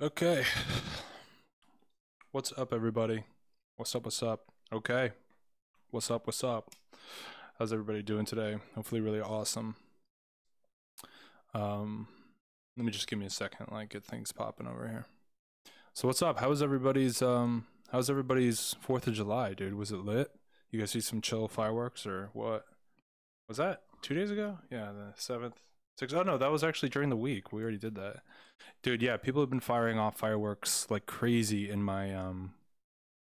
Okay. What's up, everybody? What's up? What's up? Okay. What's up? What's up? How's everybody doing today? Hopefully, really awesome. Um, let me just give me a second, like get things popping over here. So, what's up? How was everybody's um? How's everybody's Fourth of July, dude? Was it lit? You guys see some chill fireworks or what? Was that two days ago? Yeah, the seventh. Six. Oh no, that was actually during the week. We already did that, dude. Yeah, people have been firing off fireworks like crazy in my um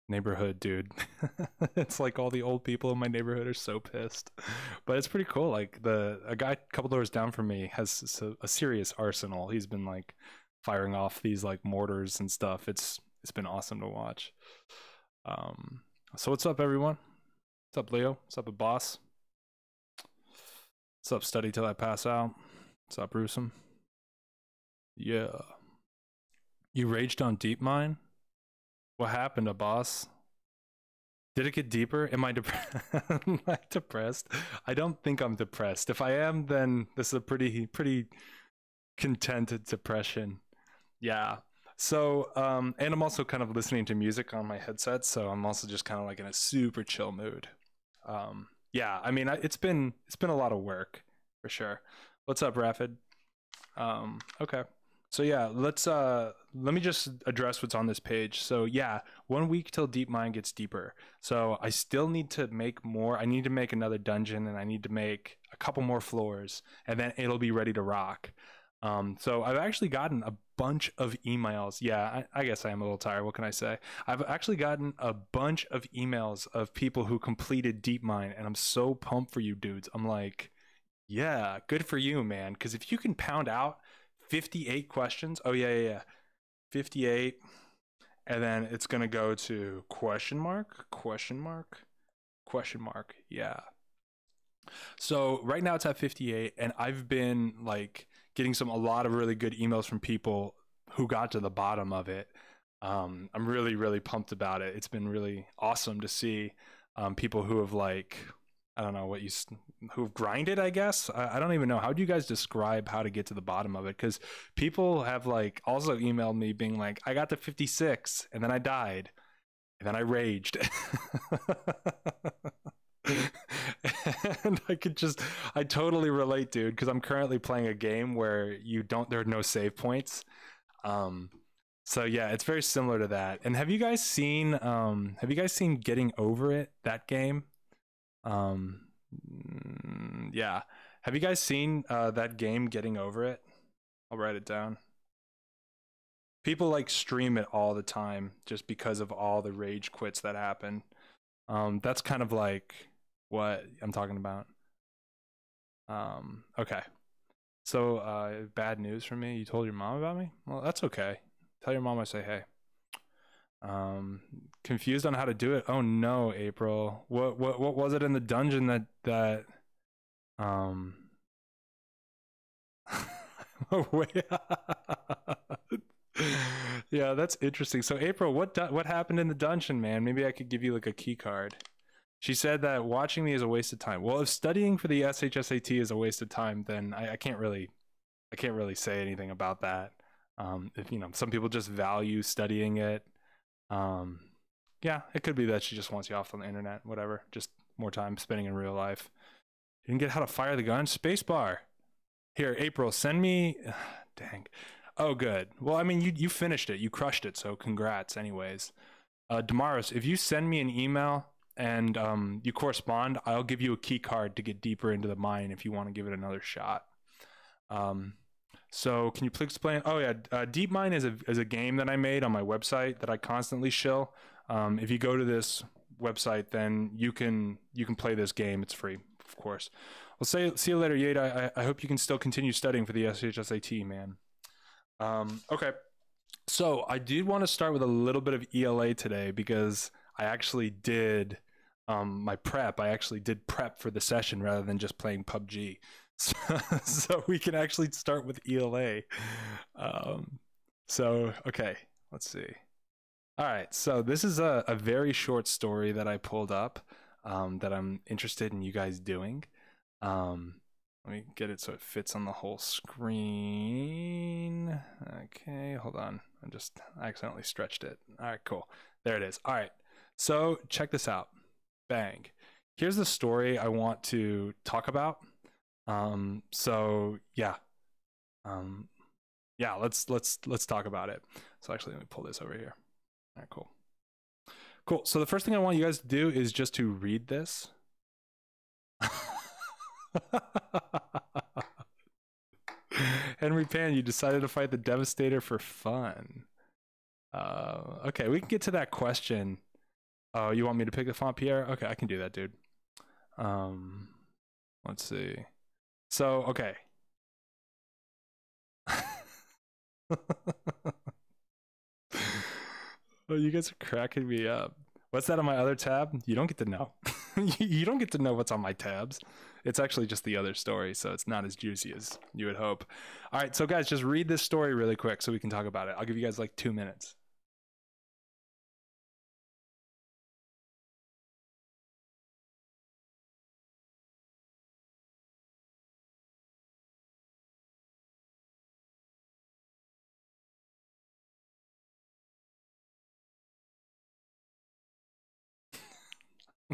neighborhood, dude. it's like all the old people in my neighborhood are so pissed, but it's pretty cool. Like the a guy a couple doors down from me has a, a serious arsenal. He's been like firing off these like mortars and stuff. It's it's been awesome to watch. Um, so what's up, everyone? What's up, Leo? What's up, boss? What's up, study till I pass out? What's up, Rusum? Yeah. You raged on Deep Mine? What happened, a boss? Did it get deeper? Am I, dep- am I depressed? I don't think I'm depressed. If I am, then this is a pretty pretty contented depression. Yeah. So, um, and I'm also kind of listening to music on my headset, so I'm also just kind of like in a super chill mood. Um, yeah, I mean, it's been it's been a lot of work for sure. What's up, Rapid? Um, okay. So yeah, let's uh let me just address what's on this page. So yeah, one week till Deep Mine gets deeper. So I still need to make more. I need to make another dungeon and I need to make a couple more floors and then it'll be ready to rock. Um, so I've actually gotten a bunch of emails. Yeah, I, I, guess I am a little tired. What can I say? I've actually gotten a bunch of emails of people who completed Deep Mine, and I'm so pumped for you dudes. I'm like, yeah, good for you, man. Because if you can pound out 58 questions, oh yeah, yeah, yeah, 58, and then it's gonna go to question mark, question mark, question mark. Yeah. So right now it's at 58, and I've been like getting some a lot of really good emails from people who got to the bottom of it. Um, I'm really really pumped about it. It's been really awesome to see um, people who have like I don't know what you who've grinded. I guess I, I, don't even know how do you guys describe how to get to the bottom of it because people have like also emailed me being like I got to 56 and then I died and then I raged. and I could just I totally relate, dude, because I'm currently playing a game where you don't there are no save points. Um so yeah, it's very similar to that. And have you guys seen um have you guys seen Getting Over It, that game? Um, mm, yeah. Have you guys seen uh, that game, Getting Over It? I'll write it down. People like stream it all the time just because of all the rage quits that happen. Um, that's kind of like what I'm talking about. Um, okay. So, uh, bad news for me. You told your mom about me? Well, that's okay. Tell your mom I say hey. Um, confused on how to do it. Oh no, April. What what what was it in the dungeon that that um oh, yeah, that's interesting. So April, what what happened in the dungeon, man? Maybe I could give you like a key card. She said that watching me is a waste of time. Well, if studying for the SHSAT is a waste of time, then I, I can't really I can't really say anything about that. Um, if you know, some people just value studying it um, yeah, it could be that she just wants you off on the internet, whatever. Just more time spending in real life. Didn't get how to fire the gun? Spacebar. Here, April, send me. Dang. Oh, good. Well, I mean, you you finished it. You crushed it. So congrats, anyways. Uh, Damaris, if you send me an email and um, you correspond, I'll give you a key card to get deeper into the mine if you want to give it another shot. Um, so can you please explain? Oh yeah, uh, Deep Mine is a is a game that I made on my website that I constantly shill. Um, if you go to this website, then you can you can play this game. It's free, of course. Well, say see you later, Yada. I, I hope you can still continue studying for the SHSAT, man. Um, okay, so I did want to start with a little bit of ELA today because I actually did um, my prep. I actually did prep for the session rather than just playing PUBG. So, we can actually start with ELA. Um, so, okay, let's see. All right, so this is a, a very short story that I pulled up um, that I'm interested in you guys doing. Um, let me get it so it fits on the whole screen. Okay, hold on. I just accidentally stretched it. All right, cool. There it is. All right. So check this out. Bang. Here's the story I want to talk about. Um, so yeah. Um, yeah, let's let's let's talk about it. So actually let me pull this over here. All right, cool. Cool. So the first thing I want you guys to do is just to read this. Henry Pan, you decided to fight the Devastator for fun. Uh, okay, we can get to that question. Oh, you want me to pick the font, Pierre? Okay, I can do that, dude. Um, let's see. So, okay. oh, you guys are cracking me up. What's that on my other tab? You don't get to know. you don't get to know what's on my tabs. It's actually just the other story, so it's not as juicy as you would hope. All right, so guys, just read this story really quick so we can talk about it. I'll give you guys like two minutes.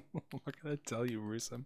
what can I tell you, Rusum?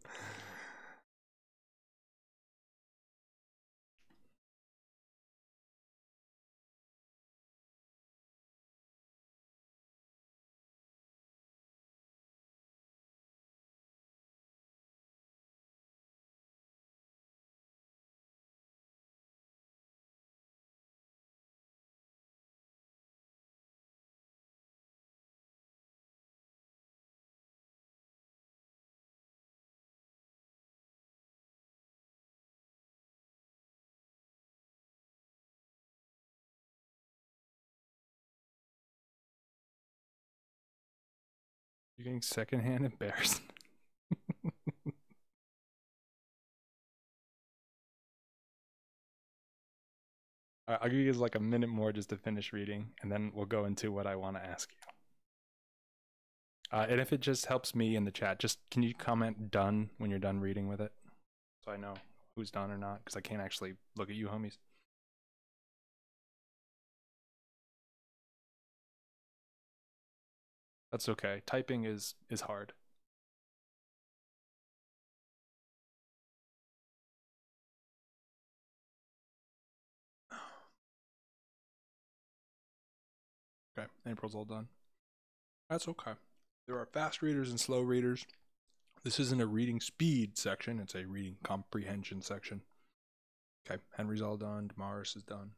You're getting secondhand embarrassed. I'll give you guys like a minute more just to finish reading, and then we'll go into what I want to ask you. Uh, and if it just helps me in the chat, just can you comment done when you're done reading with it? So I know who's done or not, because I can't actually look at you, homies. That's okay. Typing is is hard. Okay, April's all done. That's okay. There are fast readers and slow readers. This isn't a reading speed section, it's a reading comprehension section. Okay, Henry's all done. Damaris is done.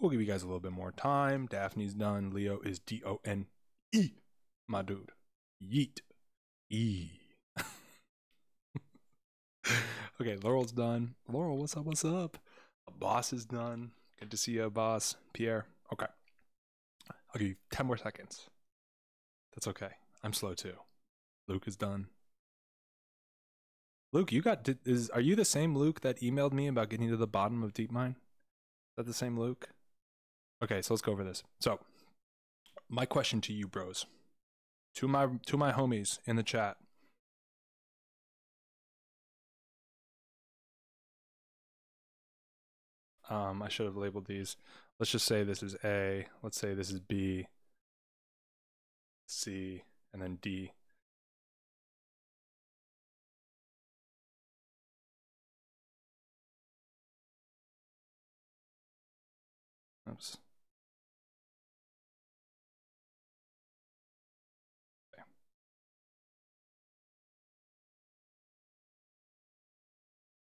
We'll give you guys a little bit more time. Daphne's done. Leo is D O N E my dude. Yeet. E. okay, Laurel's done. Laurel, what's up? What's up? A boss is done. Good to see you, boss. Pierre. Okay. I'll give you 10 more seconds. That's okay. I'm slow too. Luke is done. Luke, you got is are you the same Luke that emailed me about getting to the bottom of Deep Mine? Is that the same Luke? Okay, so let's go over this. So, my question to you, bros to my to my homies in the chat. Um, I should have labeled these. Let's just say this is A. Let's say this is B, C, and then D.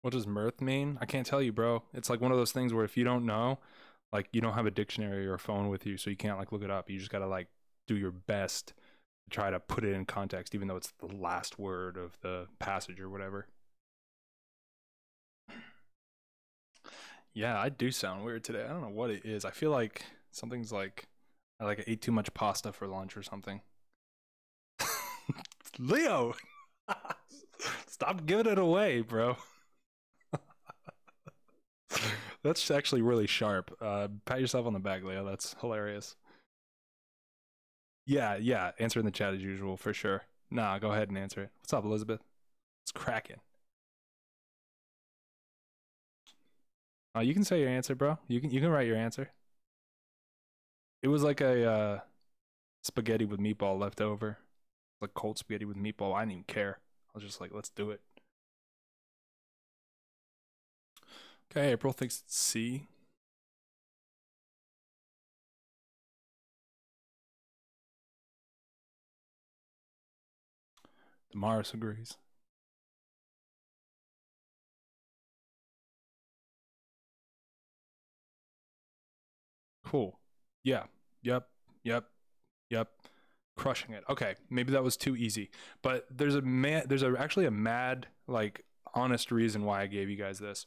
What does mirth mean? I can't tell you, bro. It's like one of those things where if you don't know, like you don't have a dictionary or a phone with you, so you can't like look it up. You just gotta like do your best to try to put it in context, even though it's the last word of the passage or whatever. Yeah, I do sound weird today. I don't know what it is. I feel like something's like I like ate too much pasta for lunch or something. Leo, stop giving it away, bro. That's actually really sharp. Uh, pat yourself on the back, Leo. That's hilarious. Yeah, yeah. Answer in the chat as usual for sure. Nah, go ahead and answer it. What's up, Elizabeth? It's cracking. Oh, you can say your answer, bro. You can you can write your answer. It was like a uh, spaghetti with meatball left over, like cold spaghetti with meatball. I didn't even care. I was just like, let's do it. Okay, April thinks it's C. Damaris agrees. Cool. Yeah. Yep. Yep. Yep. Crushing it. Okay. Maybe that was too easy. But there's a man there's a actually a mad, like honest reason why I gave you guys this.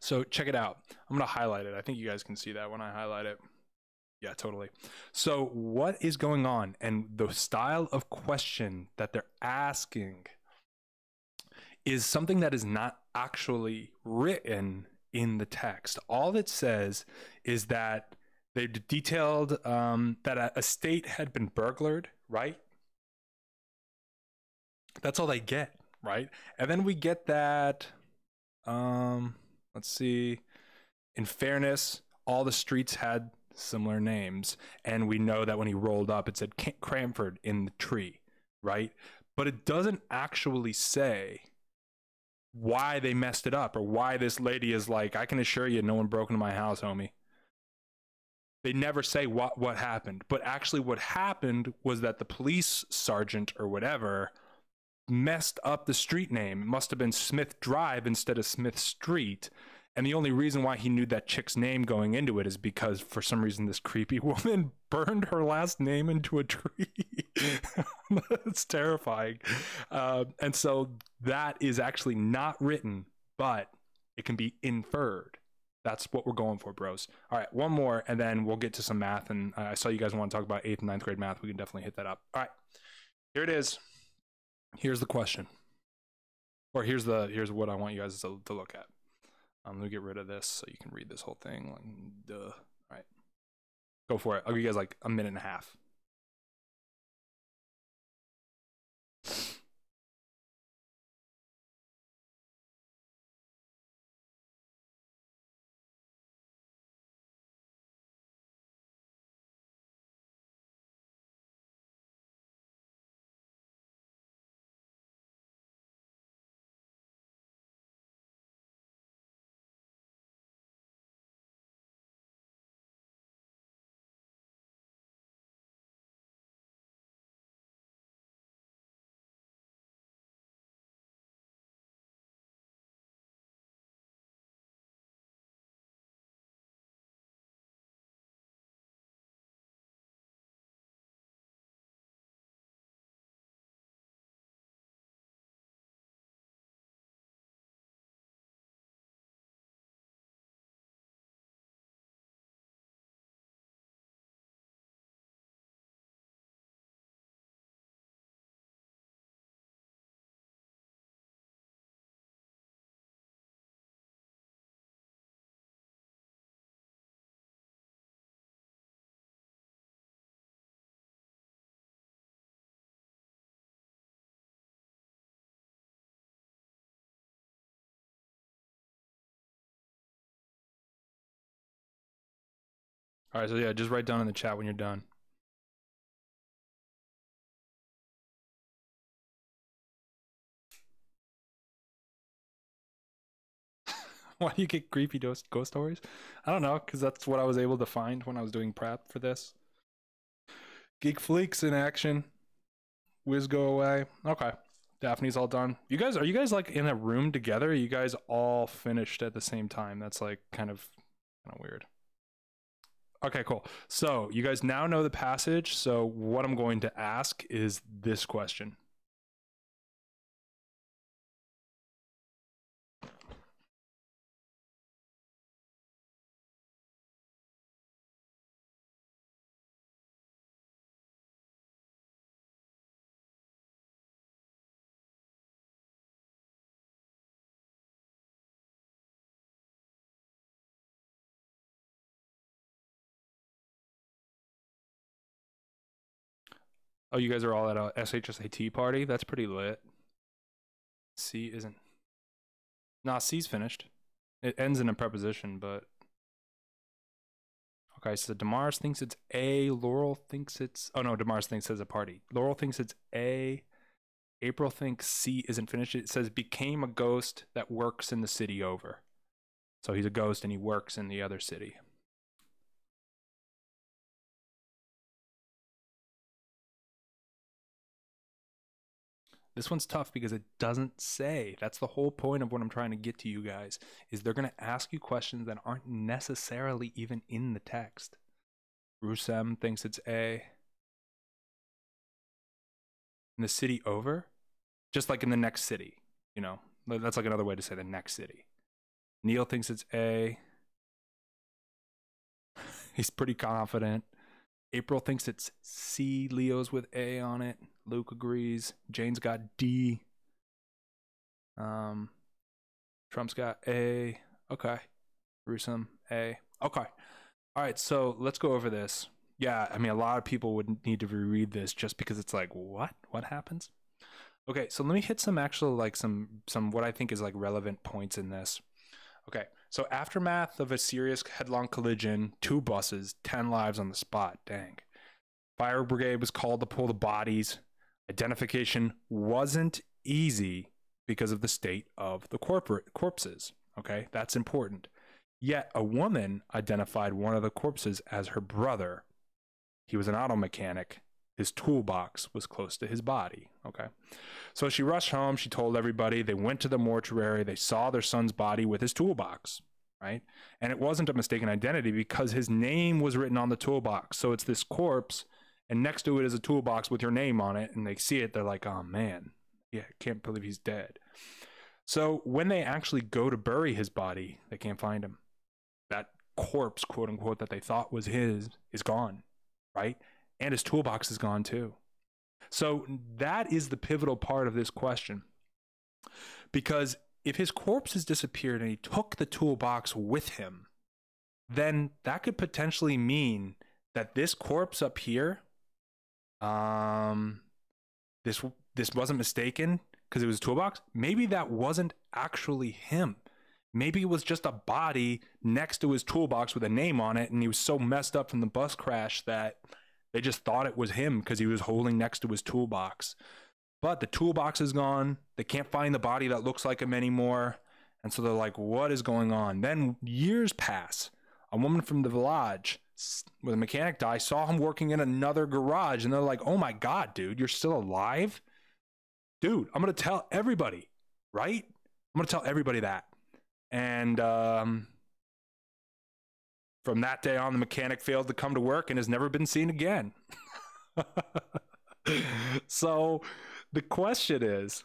So check it out. I'm gonna highlight it. I think you guys can see that when I highlight it. Yeah, totally. So what is going on and the style of question that they're asking is something that is not actually written in the text. All it says is that they detailed um, that a state had been burglared, right? That's all they get, right? And then we get that. Um, let's see. In fairness, all the streets had similar names, and we know that when he rolled up, it said Cranford in the tree, right? But it doesn't actually say why they messed it up or why this lady is like, I can assure you, no one broke into my house, homie. They never say what what happened, but actually, what happened was that the police sergeant or whatever messed up the street name. It must have been Smith Drive instead of Smith Street. And the only reason why he knew that chick's name going into it is because for some reason this creepy woman burned her last name into a tree. That's terrifying. Uh, and so that is actually not written, but it can be inferred. That's what we're going for, bros. All right, one more, and then we'll get to some math. And uh, I saw you guys want to talk about eighth and ninth grade math. We can definitely hit that up. All right, here it is. Here's the question, or here's the here's what I want you guys to, to look at. Um, I'm gonna get rid of this so you can read this whole thing. Like, duh. All right, go for it. I'll give you guys like a minute and a half. All right, so yeah, just write down in the chat when you're done. Why do you get creepy ghost, stories? I don't know, because that's what I was able to find when I was doing prep for this. Geek Fleeks in action. Whiz go away. Okay. Daphne's all done. You guys, are you guys like in a room together? You guys all finished at the same time? That's like kind of kind of weird. Okay, cool. So you guys now know the passage. So what I'm going to ask is this question. Oh, you guys are all at a SHSAT party? That's pretty lit. C isn't. Nah, C's finished. It ends in a preposition, but okay. So Damaris thinks it's A. Laurel thinks it's. Oh no, Damaris thinks it's a party. Laurel thinks it's A. April thinks C isn't finished. It says became a ghost that works in the city over. So he's a ghost and he works in the other city. This one's tough because it doesn't say. That's the whole point of what I'm trying to get to you guys is they're going to ask you questions that aren't necessarily even in the text. Rusem thinks it's A. In the city over? Just like in the next city, you know. That's like another way to say the next city. Neil thinks it's A. He's pretty confident. April thinks it's C. Leo's with A on it. Luke agrees. Jane's got D. Um, Trump's got A. Okay. Gruesome A. Okay. All right. So let's go over this. Yeah. I mean, a lot of people would need to reread this just because it's like, what? What happens? Okay. So let me hit some actual, like, some, some, what I think is like relevant points in this. Okay. So, aftermath of a serious headlong collision, two buses, 10 lives on the spot. Dang. Fire brigade was called to pull the bodies. Identification wasn't easy because of the state of the corporate corpses. Okay, that's important. Yet a woman identified one of the corpses as her brother. He was an auto mechanic. His toolbox was close to his body. Okay. So she rushed home. She told everybody. They went to the mortuary. They saw their son's body with his toolbox, right? And it wasn't a mistaken identity because his name was written on the toolbox. So it's this corpse, and next to it is a toolbox with your name on it. And they see it. They're like, oh man, yeah, can't believe he's dead. So when they actually go to bury his body, they can't find him. That corpse, quote unquote, that they thought was his is gone, right? And his toolbox is gone too. So that is the pivotal part of this question. Because if his corpse has disappeared and he took the toolbox with him, then that could potentially mean that this corpse up here, um, this this wasn't mistaken because it was a toolbox. Maybe that wasn't actually him. Maybe it was just a body next to his toolbox with a name on it, and he was so messed up from the bus crash that they just thought it was him because he was holding next to his toolbox. But the toolbox is gone. They can't find the body that looks like him anymore. And so they're like, what is going on? Then years pass. A woman from the village with a mechanic die saw him working in another garage. And they're like, oh my God, dude, you're still alive? Dude, I'm to tell everybody, right? I'm to tell everybody that. And um, from that day on, the mechanic failed to come to work and has never been seen again. so the question is,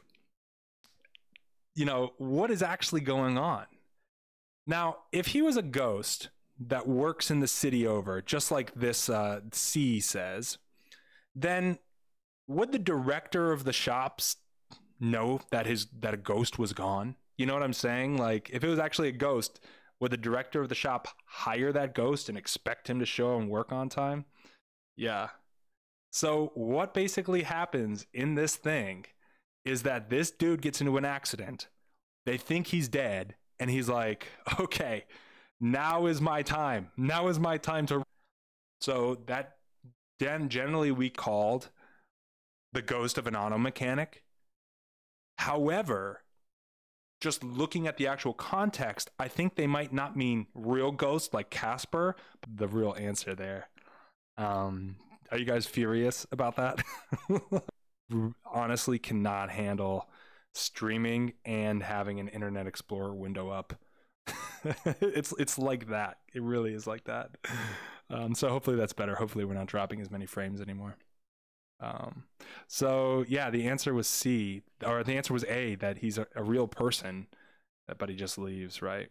you know, what is actually going on? Now, if he was a ghost that works in the city over, just like this uh, C says, then would the director of the shops know that his that a ghost was gone? You know what I'm saying? Like, if it was actually a ghost, would the director of the shop hire that ghost and expect him to show and work on time? Yeah. So, what basically happens in this thing is that this dude gets into an accident. They think he's dead, and he's like, okay, now is my time. Now is my time to. So, that then generally we called the ghost of an auto mechanic. However, just looking at the actual context, I think they might not mean real ghost like Casper. The real answer there. Um, are you guys furious about that? Honestly, cannot handle streaming and having an Internet Explorer window up. it's it's like that. It really is like that. Um, so hopefully that's better. Hopefully we're not dropping as many frames anymore. Um, so yeah, the answer was C, or the answer was A, that he's a, a real person, but he just leaves, right?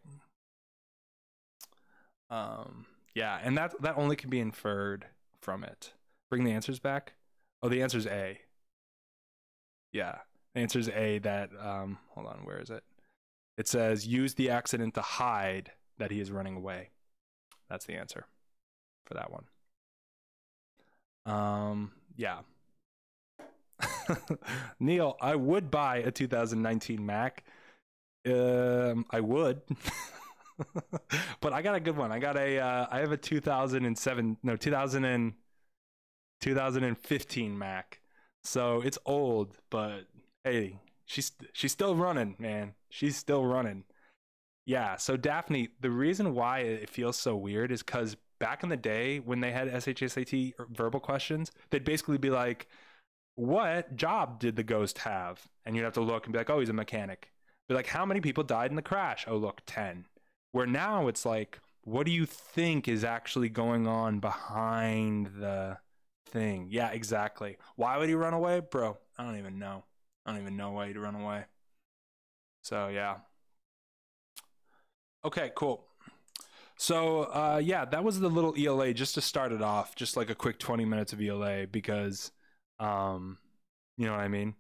Um, yeah, and that that only can be inferred from it. Bring the answers back. Oh, the answer is A. Yeah, the answer is A. That um, hold on, where is it? It says use the accident to hide that he is running away. That's the answer for that one. Um, yeah. Neil, I would buy a 2019 Mac Um, I would. but I got a good one. I got a uh, I have a 2007 no 2000 and 2015 Mac. So it's old, but hey, she's she's still running, man. She's still running. Yeah, so Daphne, the reason why it feels so weird is cuz back in the day when they had SHSAT er, verbal questions, they'd basically be like, "What job did the ghost have?" And you'd have to look and be like, "Oh, he's a mechanic." Be like, "How many people died in the crash?" Oh, look, 10. Where now it's like, "What do you think is actually going on behind the thing?" Yeah, exactly. Why would he run away? Bro, I don't even know. I don't even know why he'd run away. So, yeah. Okay, cool. So uh, yeah, that was the little ELA just to start it off, just like a quick 20 minutes of ELA because, um, you know what I mean.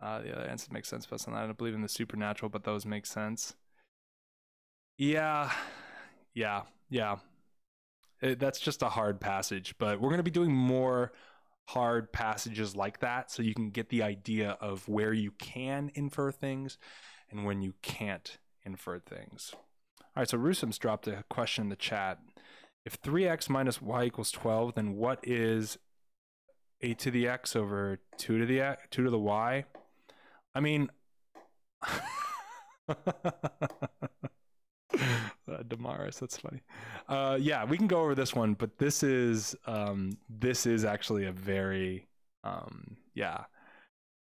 Uh, the other answer makes sense based on that. I don't believe in the supernatural, but those make sense. Yeah, yeah, yeah. It, that's just a hard passage, but we're going to be doing more hard passages like that so you can get the idea of where you can infer things and when you can't infer things. All right, so Rusum's dropped a question in the chat. If 3x minus y equals 12, then what is a to the x over 2 to the x, 2 to the y? I mean, uh, Damaris, that's funny. Uh, yeah, we can go over this one, but this is um, this is actually a very um, yeah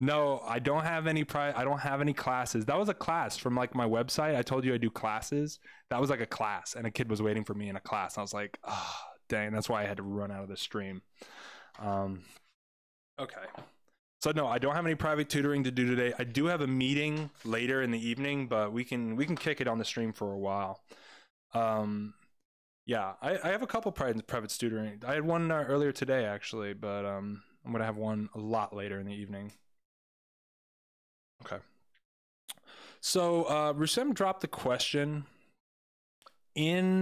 no, I don't have any pri- I don't have any classes. That was a class from like my website. I told you I do classes. That was like a class, and a kid was waiting for me in a class. And I was like, oh, dang, that's why I had to run out of the stream. Um, okay. So no, I don't have any private tutoring to do today. I do have a meeting later in the evening, but we can we can kick it on the stream for a while. Um, yeah, I, I have a couple private private tutoring. I had one uh, earlier today actually, but um, I'm gonna have one a lot later in the evening. Okay. So uh, Rusem dropped the question in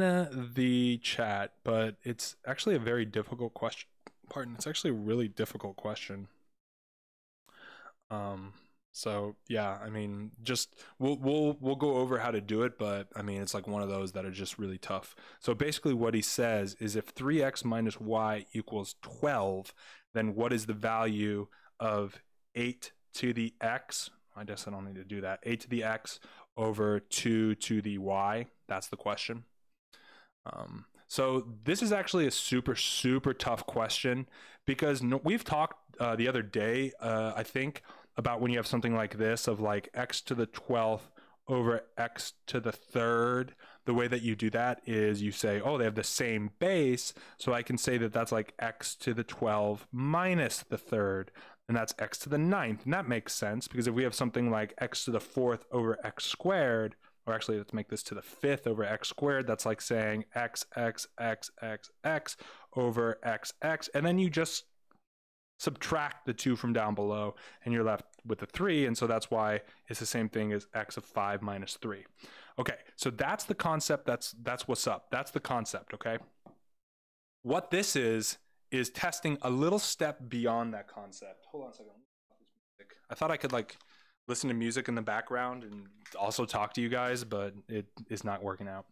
the chat, but it's actually a very difficult question. Pardon, it's actually a really difficult question. Um, so yeah, I mean, just we'll we'll we'll go over how to do it, but I mean, it's like one of those that are just really tough. So basically, what he says is if three x minus y equals twelve, then what is the value of eight to the x I guess I don't need to do that. A to the x over 2 to the y. That's the question. Um, so this is actually a super, super tough question because no, we've talked uh, the other day, uh, I think, about when you have something like this of like x to the 12th over x to the third. The way that you do that is you say, oh, they have the same base. So I can say that that's like x to the 12 minus the third and that's x to the ninth. And that makes sense because if we have something like x to the fourth over x squared, or actually let's make this to the fifth over x squared, that's like saying x, x, x, x, x over x, x. And then you just subtract the two from down below and you're left with the three. And so that's why it's the same thing as x of five minus three. Okay, so that's the concept. That's that's what's up. That's the concept, okay? What this is is testing a little step beyond that concept. Hold on a second. I thought I could like listen to music in the background and also talk to you guys, but it is not working out.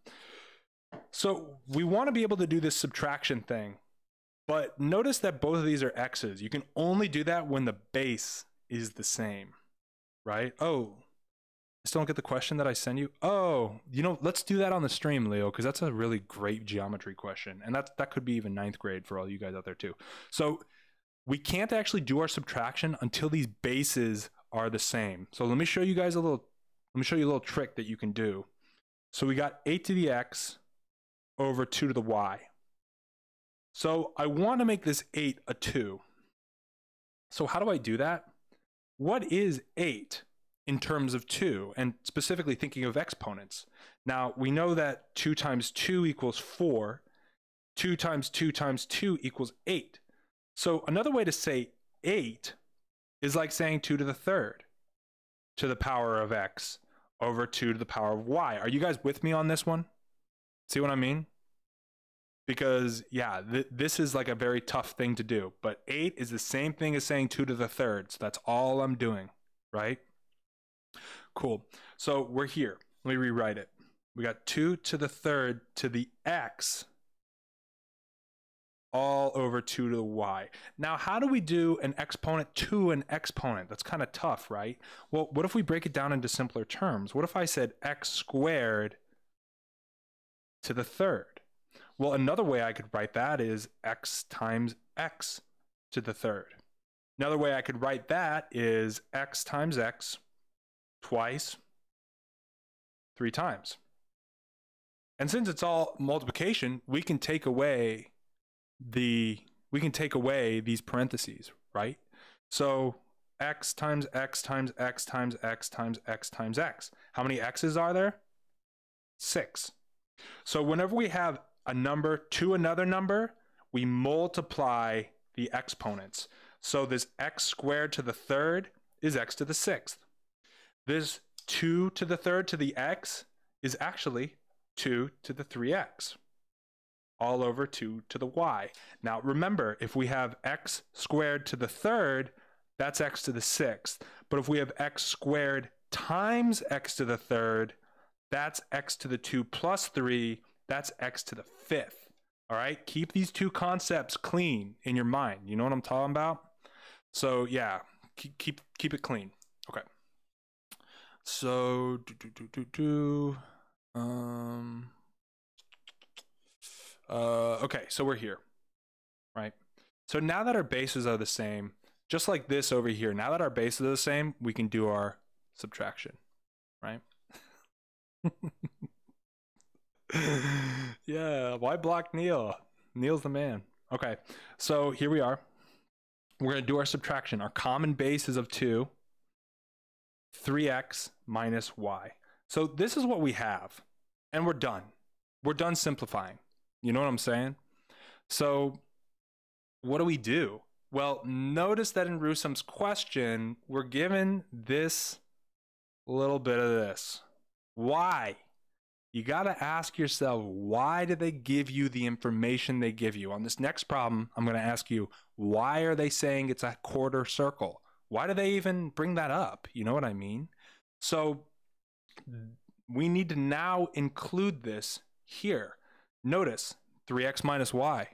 So we want to be able to do this subtraction thing, but notice that both of these are x's. You can only do that when the base is the same, right? Oh, still don't get the question that I send you? Oh, you know, let's do that on the stream, Leo, because that's a really great geometry question. And that that could be even ninth grade for all you guys out there too. So we can't actually do our subtraction until these bases are the same. So let me show you guys a little let me show you a little trick that you can do. So we got 8 to the x over 2 to the y. So I want to make this 8 a 2. So how do I do that? What is 8? In terms of 2, and specifically thinking of exponents. Now, we know that 2 times 2 equals 4. 2 times 2 times 2 equals 8. So another way to say 8 is like saying 2 to the third to the power of x over 2 to the power of y. Are you guys with me on this one? See what I mean? Because, yeah, th- this is like a very tough thing to do. But 8 is the same thing as saying 2 to the third. So that's all I'm doing, right? Cool. So we're here. Let me rewrite it. We got 2 to the third to the x all over 2 to the y. Now, how do we do an exponent to an exponent? That's kind of tough, right? Well, what if we break it down into simpler terms? What if I said x squared to the third? Well, another way I could write that is x times x to the third. Another way I could write that is x times x twice, three times. And since it's all multiplication, we can take away the we can take away these parentheses, right? So x times x times x times x times x times x. How many x's are there? 6. So whenever we have a number to another number, we multiply the exponents. So this x squared to the third is x to the sixth. This 2 to the third to the x is actually 2 to the 3x all over 2 to the y. Now remember, if we have x squared to the third, that's x to the sixth. But if we have x squared times x to the third, that's x to the 2 plus 3, that's x to the fifth. All right, keep these two concepts clean in your mind. You know what I'm talking about? So yeah, keep keep, keep it clean. So do do do do do. Um. Uh. Okay. So we're here, right? So now that our bases are the same, just like this over here, now that our bases are the same, we can do our subtraction, right? yeah, why block Neil? Neil's the man. Okay, so here we are. We're going to do our subtraction. Our common base is of 2, 3x minus y. So this is what we have, and we're done. We're done simplifying. You know what I'm saying? So what do we do? Well, notice that in Rusum's question, we're given this little bit of this. Why? you got to ask yourself why do they give you the information they give you on this next problem i'm going to ask you why are they saying it's a quarter circle why do they even bring that up? You know what i mean? So we need to now include this here. Notice 3x minus y.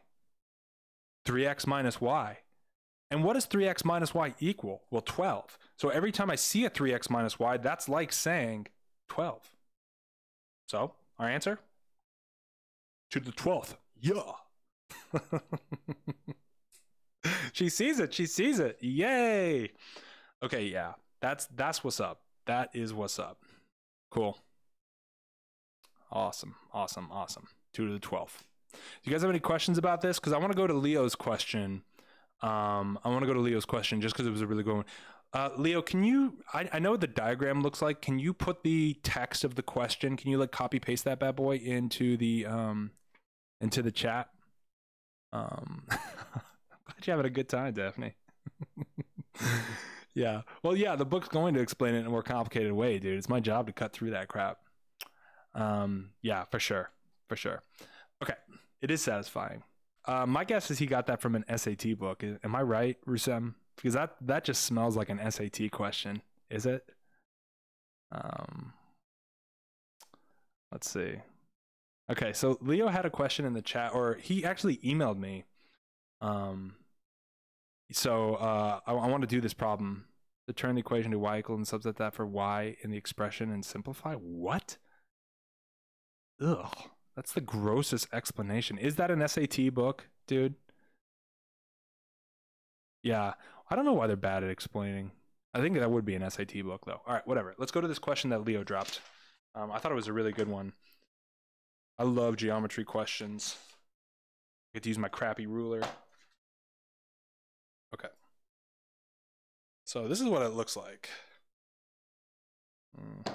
3x minus y. And what does 3x minus y equal? Well 12 so every time i see a 3x minus y that's like saying 12 so, our answer? To the 12th. Yeah. she sees it. She sees it. Yay. Okay, yeah. That's that's what's up. That is what's up. Cool. Awesome. Awesome. Awesome. 2 to the 12th. Do you guys have any questions about this? Because I want to go to Leo's question. Um, I want to go to Leo's question just because it was a really good one. Uh, Leo, can you? I, I know what the diagram looks like. Can you put the text of the question? Can you like copy paste that bad boy into the um into the chat? Um, glad you're having a good time, Daphne. yeah. Well, yeah. The book's going to explain it in a more complicated way, dude. It's my job to cut through that crap. Um. Yeah, for sure. For sure. Okay. It is satisfying. Uh, my guess is he got that from an SAT book. Am I right, Rusem? because that that just smells like an SAT question, is it? Um, let's see. Okay, so Leo had a question in the chat, or he actually emailed me. Um, so uh, I, I want to do this problem: to turn the equation to y equals and subset that for y in the expression and simplify. What? Ugh, that's the grossest explanation. Is that an SAT book, dude? Yeah. I don't know why they're bad at explaining. I think that would be an SAT book, though. All right, whatever. Let's go to this question that Leo dropped. Um, I thought it was a really good one. I love geometry questions. I get to use my crappy ruler. So this is what it looks like. Mm.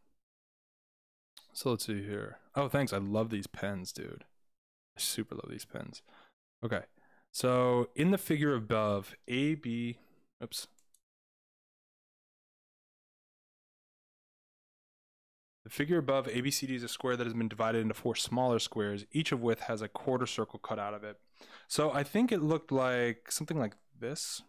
So let's see here. Oh, thanks. I love these pens, dude. I super love these pens. Okay. So in the figure above, A, B, oops. The figure above ABCD is a square that has been divided into four smaller squares, each of which has a quarter circle cut out of it. So I think it looked like something like this.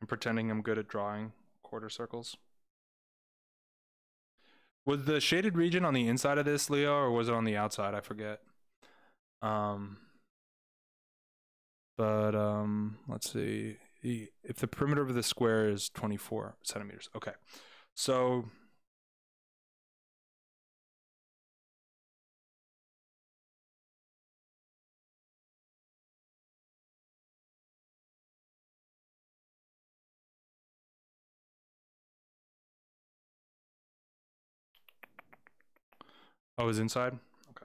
I'm pretending I'm good at drawing quarter circles. Was the shaded region on the inside of this, Leo, or was it on the outside? I forget. Um, but um, let's see. If the perimeter of the square is 24 centimeters. Okay. So Oh, is inside? Okay.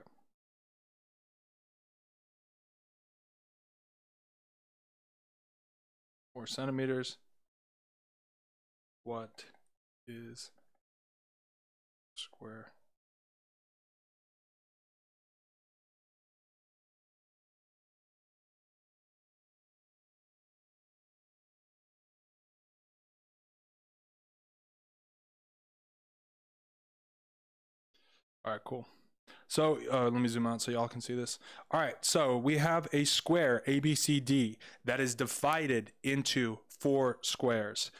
Four centimeters. What is square? All right, cool. So uh, let me zoom out so y'all can see this. All right, so we have a square ABCD that is divided into four squares.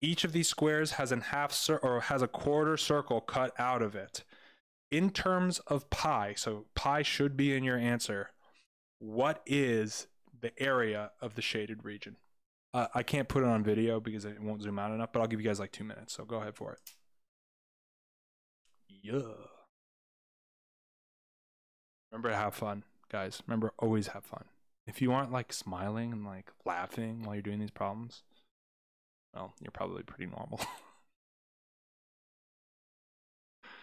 Each of these squares has a half cir- or has a quarter circle cut out of it. In terms of pi, so pi should be in your answer. What is the area of the shaded region? Uh, I can't put it on video because it won't zoom out enough, but I'll give you guys like two minutes. So go ahead for it. Yeah. Remember to have fun, guys. Remember, always have fun. If you aren't like smiling and like laughing while you're doing these problems, well, you're probably pretty normal.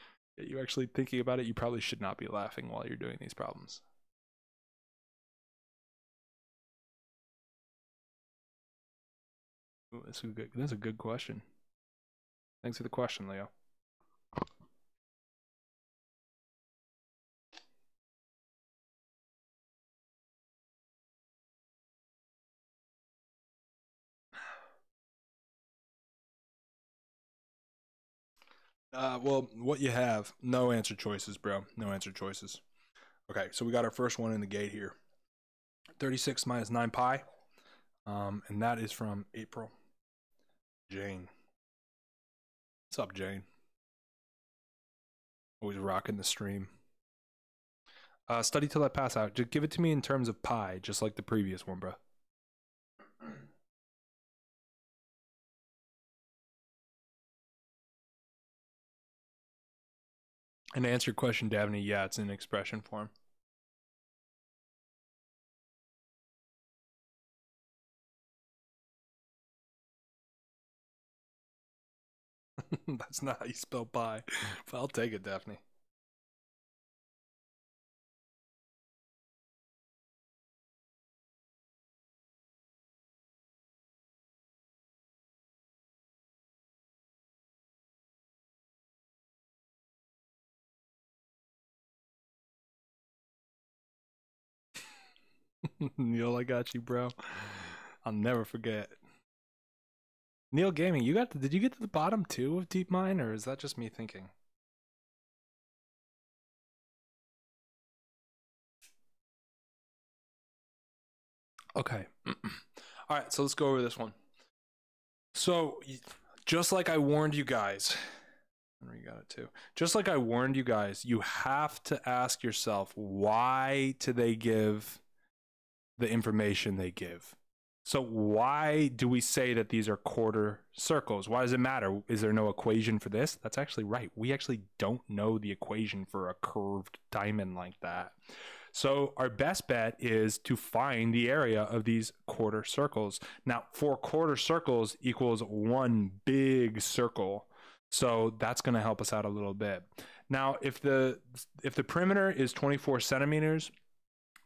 you actually thinking about it, you probably should not be laughing while you're doing these problems. Ooh, that's a good. That's a good question. Thanks for the question, Leo. Uh, well, what you have, no answer choices, bro. No answer choices. Okay, so we got our first one in the gate here. 36 minus 9 pi. Um, and that is from April. Jane. What's up, Jane? Always rocking the stream. Uh, study till I pass out. Just give it to me in terms of pi, just like the previous one, bro. And to answer your question, Daphne, yeah, it's in expression form. That's not how you spell pie, but I'll take it, Daphne. Neil, I got you, bro. I'll never forget. Neil Gaming, you got to, did you get to the bottom two of Deep DeepMind, or is that just me thinking? Okay. All right, so let's go over this one. So, just like I warned you guys, we got it too. Just like I warned you guys, you have to ask yourself why do they give the information they give. So why do we say that these are quarter circles? Why does it matter? Is there no equation for this? That's actually right. We actually don't know the equation for a curved diamond like that. So our best bet is to find the area of these quarter circles. Now, four quarter circles equals one big circle. So that's going to help us out a little bit. Now, if the if the perimeter is 24 centimeters,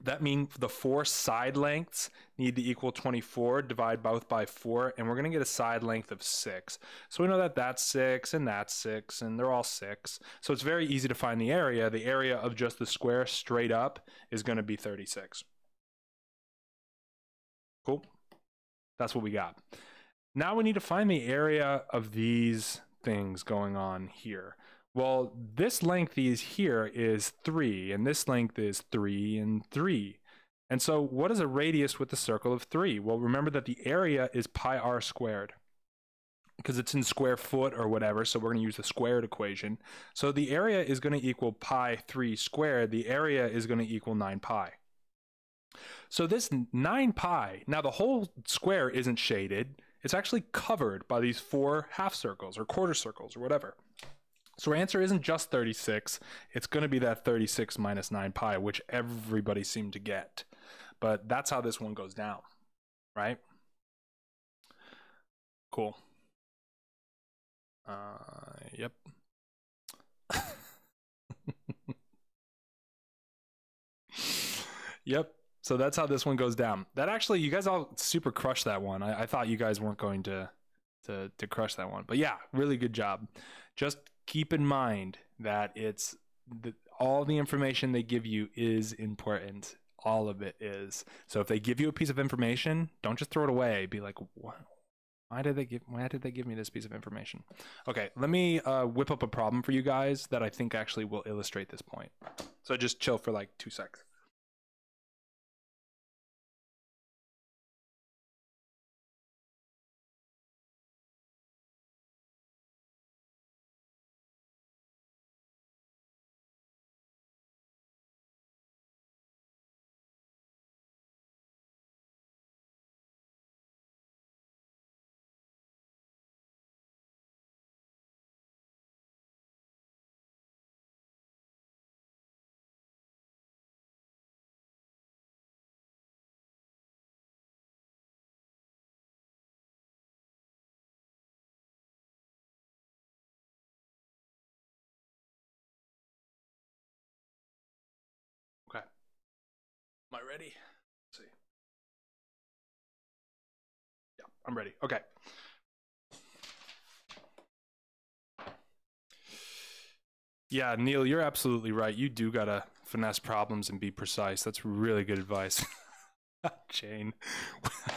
that means the four side lengths need to equal 24, divide both by 4, and we're going to get a side length of 6. So we know that that's 6 and that's 6, and they're all 6. So it's very easy to find the area. The area of just the square straight up is going to be 36. Cool. That's what we got. Now we need to find the area of these things going on here. Well, this length is here is 3, and this length is 3 and 3. And so what is a radius with a circle of 3? Well, remember that the area is pi r squared because it's in square foot or whatever, so we're going to use the squared equation. So the area is going to equal pi 3 squared. The area is going to equal 9 pi. So this 9 pi, now the whole square isn't shaded. It's actually covered by these four half circles or quarter circles or whatever. So our answer isn't just 36. It's going to be that 36 minus 9 pi, which everybody seemed to get. But that's how this one goes down, right? Cool. Uh, yep. yep. So that's how this one goes down. That actually, you guys all super crushed that one. I, I thought you guys weren't going to to to crush that one, but yeah, really good job. Just keep in mind that it's the, all the information they give you is important. All of it is. So if they give you a piece of information, don't just throw it away. Be like? Why did they give? Why did they give me this piece of information? Okay, let me uh, whip up a problem for you guys that I think actually will illustrate this point. So just chill for like two seconds. Ready? Let's see. Yeah, I'm ready. Okay. Yeah, Neil, you're absolutely right. You do gotta finesse problems and be precise. That's really good advice. Jane.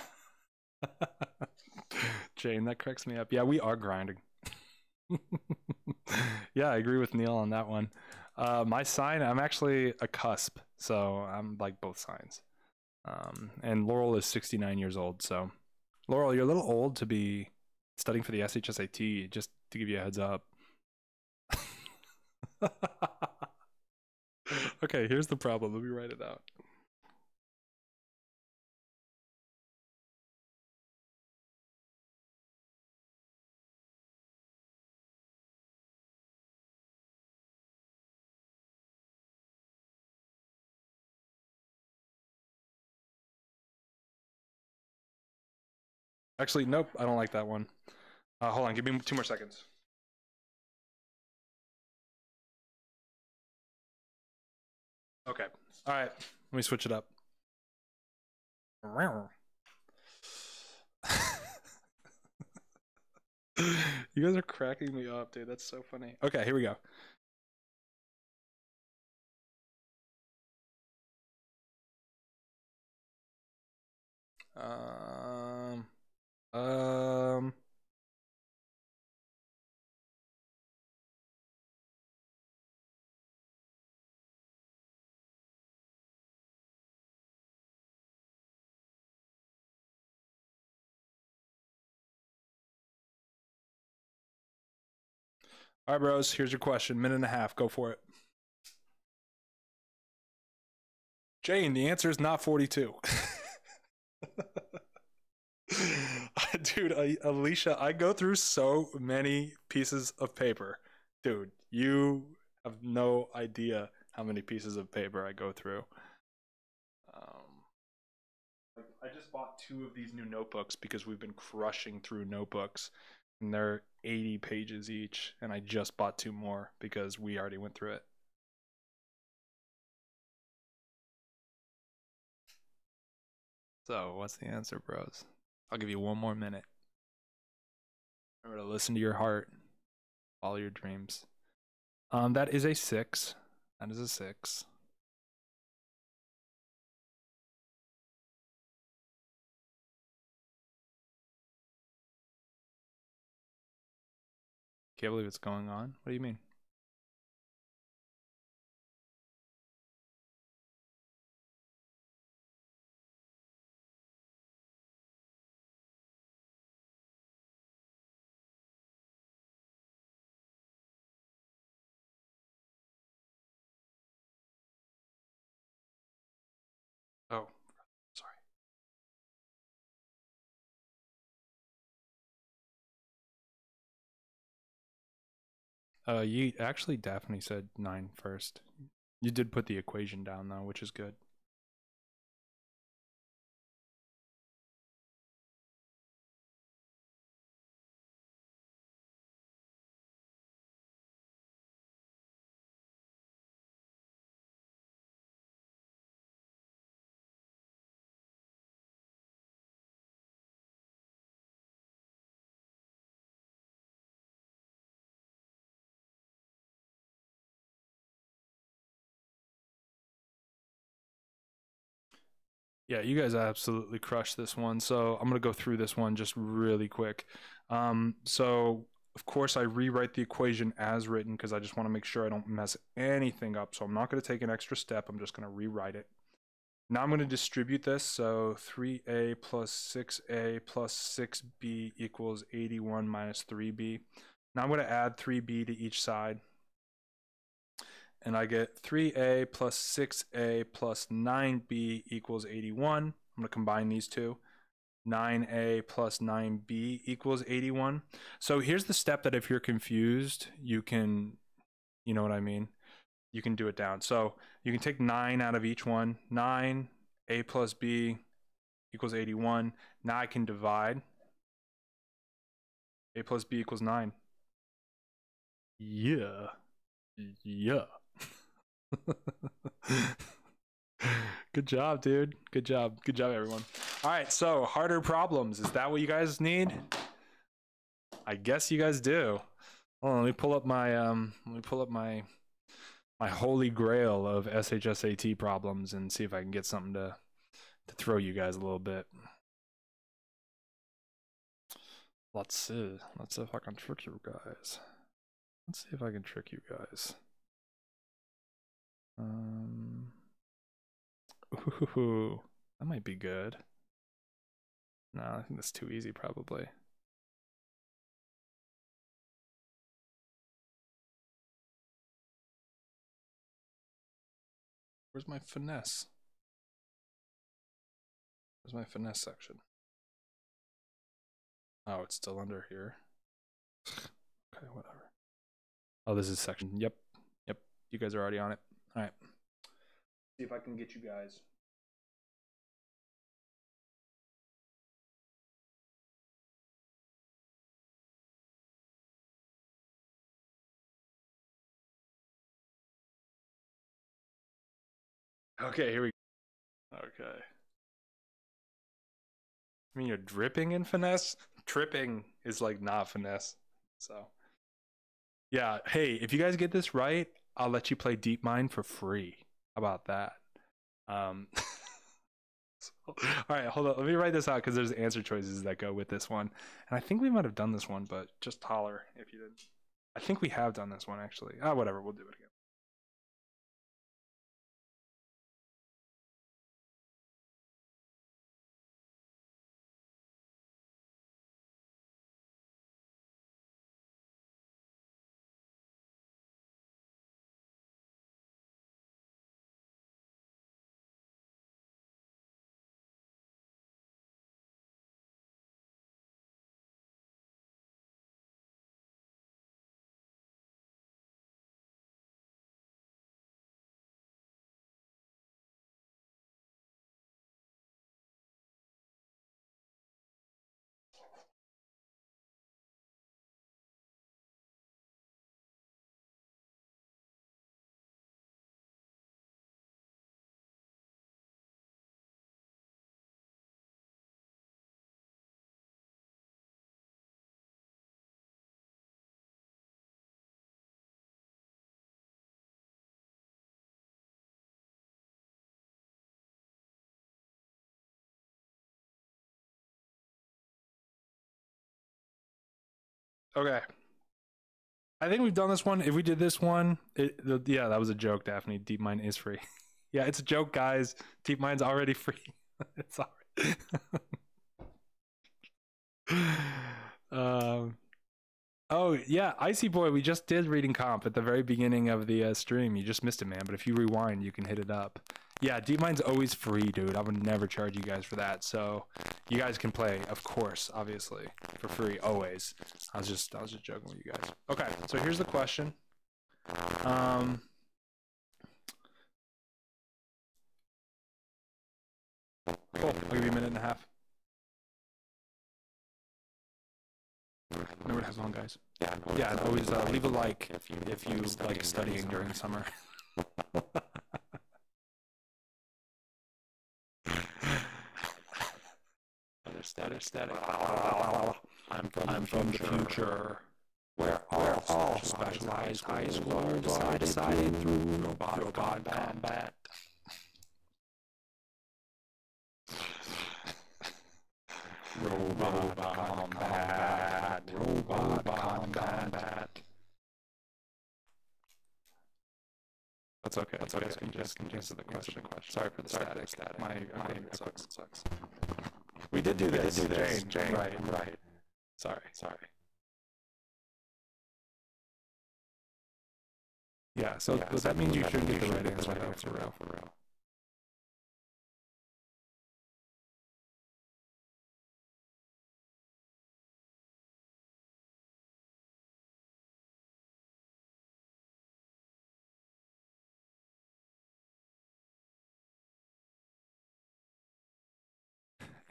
Jane, that cracks me up. Yeah, we are grinding. yeah, I agree with Neil on that one. Uh, my sign, I'm actually a cusp, so I'm like both signs. Um, and Laurel is 69 years old, so Laurel, you're a little old to be studying for the SHSAT. Just to give you a heads up. okay, here's the problem. Let me write it out. Actually, nope, I don't like that one. Uh, hold on, give me two more seconds. Okay, all right, let me switch it up. you guys are cracking me up, dude. That's so funny. Okay, here we go. Um, um, all right, bros. Here's your question. Minute and a half. Go for it. Jane, the answer is not 42. Dude, Alicia, I go through so many pieces of paper. Dude, you have no idea how many pieces of paper I go through. Um, I just bought two of these new notebooks because we've been crushing through notebooks and they're 80 pages each and I just bought two more because we already went through it. So, what's the answer, bros? I'll give you one more minute. Remember to listen to your heart, follow your dreams. Um, that is a six. That is a six. Can't believe it's going on. What do you mean? Uh, you actually Daphne said nine first. You did put the equation down though, which is good. Yeah, you guys absolutely crushed this one. So I'm gonna go through this one just really quick. Um, so of course I rewrite the equation as written because I just want to make sure I don't mess anything up. So I'm not gonna take an extra step. I'm just gonna rewrite it. Now I'm going to distribute this. So 3a plus 6a plus 6b equals 81 minus 3b. Now I'm going to add 3b to each side and I get 3a plus 6a plus 9b equals 81. I'm going to combine these two. 9a plus 9b equals 81. So here's the step that if you're confused, you can, you know what I mean? You can do it down. So you can take 9 out of each one. 9, a plus b equals 81. Now I can divide. a plus b equals 9. Yeah. Yeah. Good job, dude. Good job. Good job, everyone. All right, so harder problems. Is that what you guys need? I guess you guys do. On, let me pull up my um let me pull up my my holy grail of SHSAT problems and see if I can get something to to throw you guys a little bit. Let's see. Let's see if I can trick you guys. Let's see if I can trick you guys. Um, ooh, that might be good. No, I think that's too easy, probably. Where's my finesse? Where's my finesse section? Oh, it's still under here. okay, whatever. Oh, this is section. Yep. Yep. You guys are already on it. All right. See if I can get you guys. Okay, here we go. Okay. I mean, you're dripping in finesse? Tripping is like not finesse. So, yeah. Hey, if you guys get this right, I'll let you play Deep Mine for free. How about that? Um, so, all right, hold on. Let me write this out because there's answer choices that go with this one, and I think we might have done this one, but just holler if you didn't. I think we have done this one actually. Ah, whatever. We'll do it again. Okay. I think we've done this one. If we did this one, it, the, yeah, that was a joke, Daphne. Deep Mine is free. yeah, it's a joke, guys. Deep Mine's already free. it's already. um, oh yeah, Icy Boy. We just did reading comp at the very beginning of the uh, stream. You just missed it, man. But if you rewind, you can hit it up. Yeah, Deep Mine's always free, dude. I would never charge you guys for that. So you guys can play, of course, obviously, for free, always. I was just I was just joking with you guys. Okay, so here's the question. Um Cool. I'll give you a minute and a half. Remember to have fun, guys. Yeah, always uh, leave a like if you, if you like studying during the summer. static, static. I'm from, I'm from the future. Where all, all specialized high schools are decided through robot, robot combat. Robot combat. Robot combat. That's okay. That's okay. Can just can answer the question. Sorry for the static. Static. My my equipment sucks. We did do this. Did do this. Jane, Jane. Right, right. Sorry, sorry. Yeah, so, yeah, so that means you should get the right answer right for real, for real.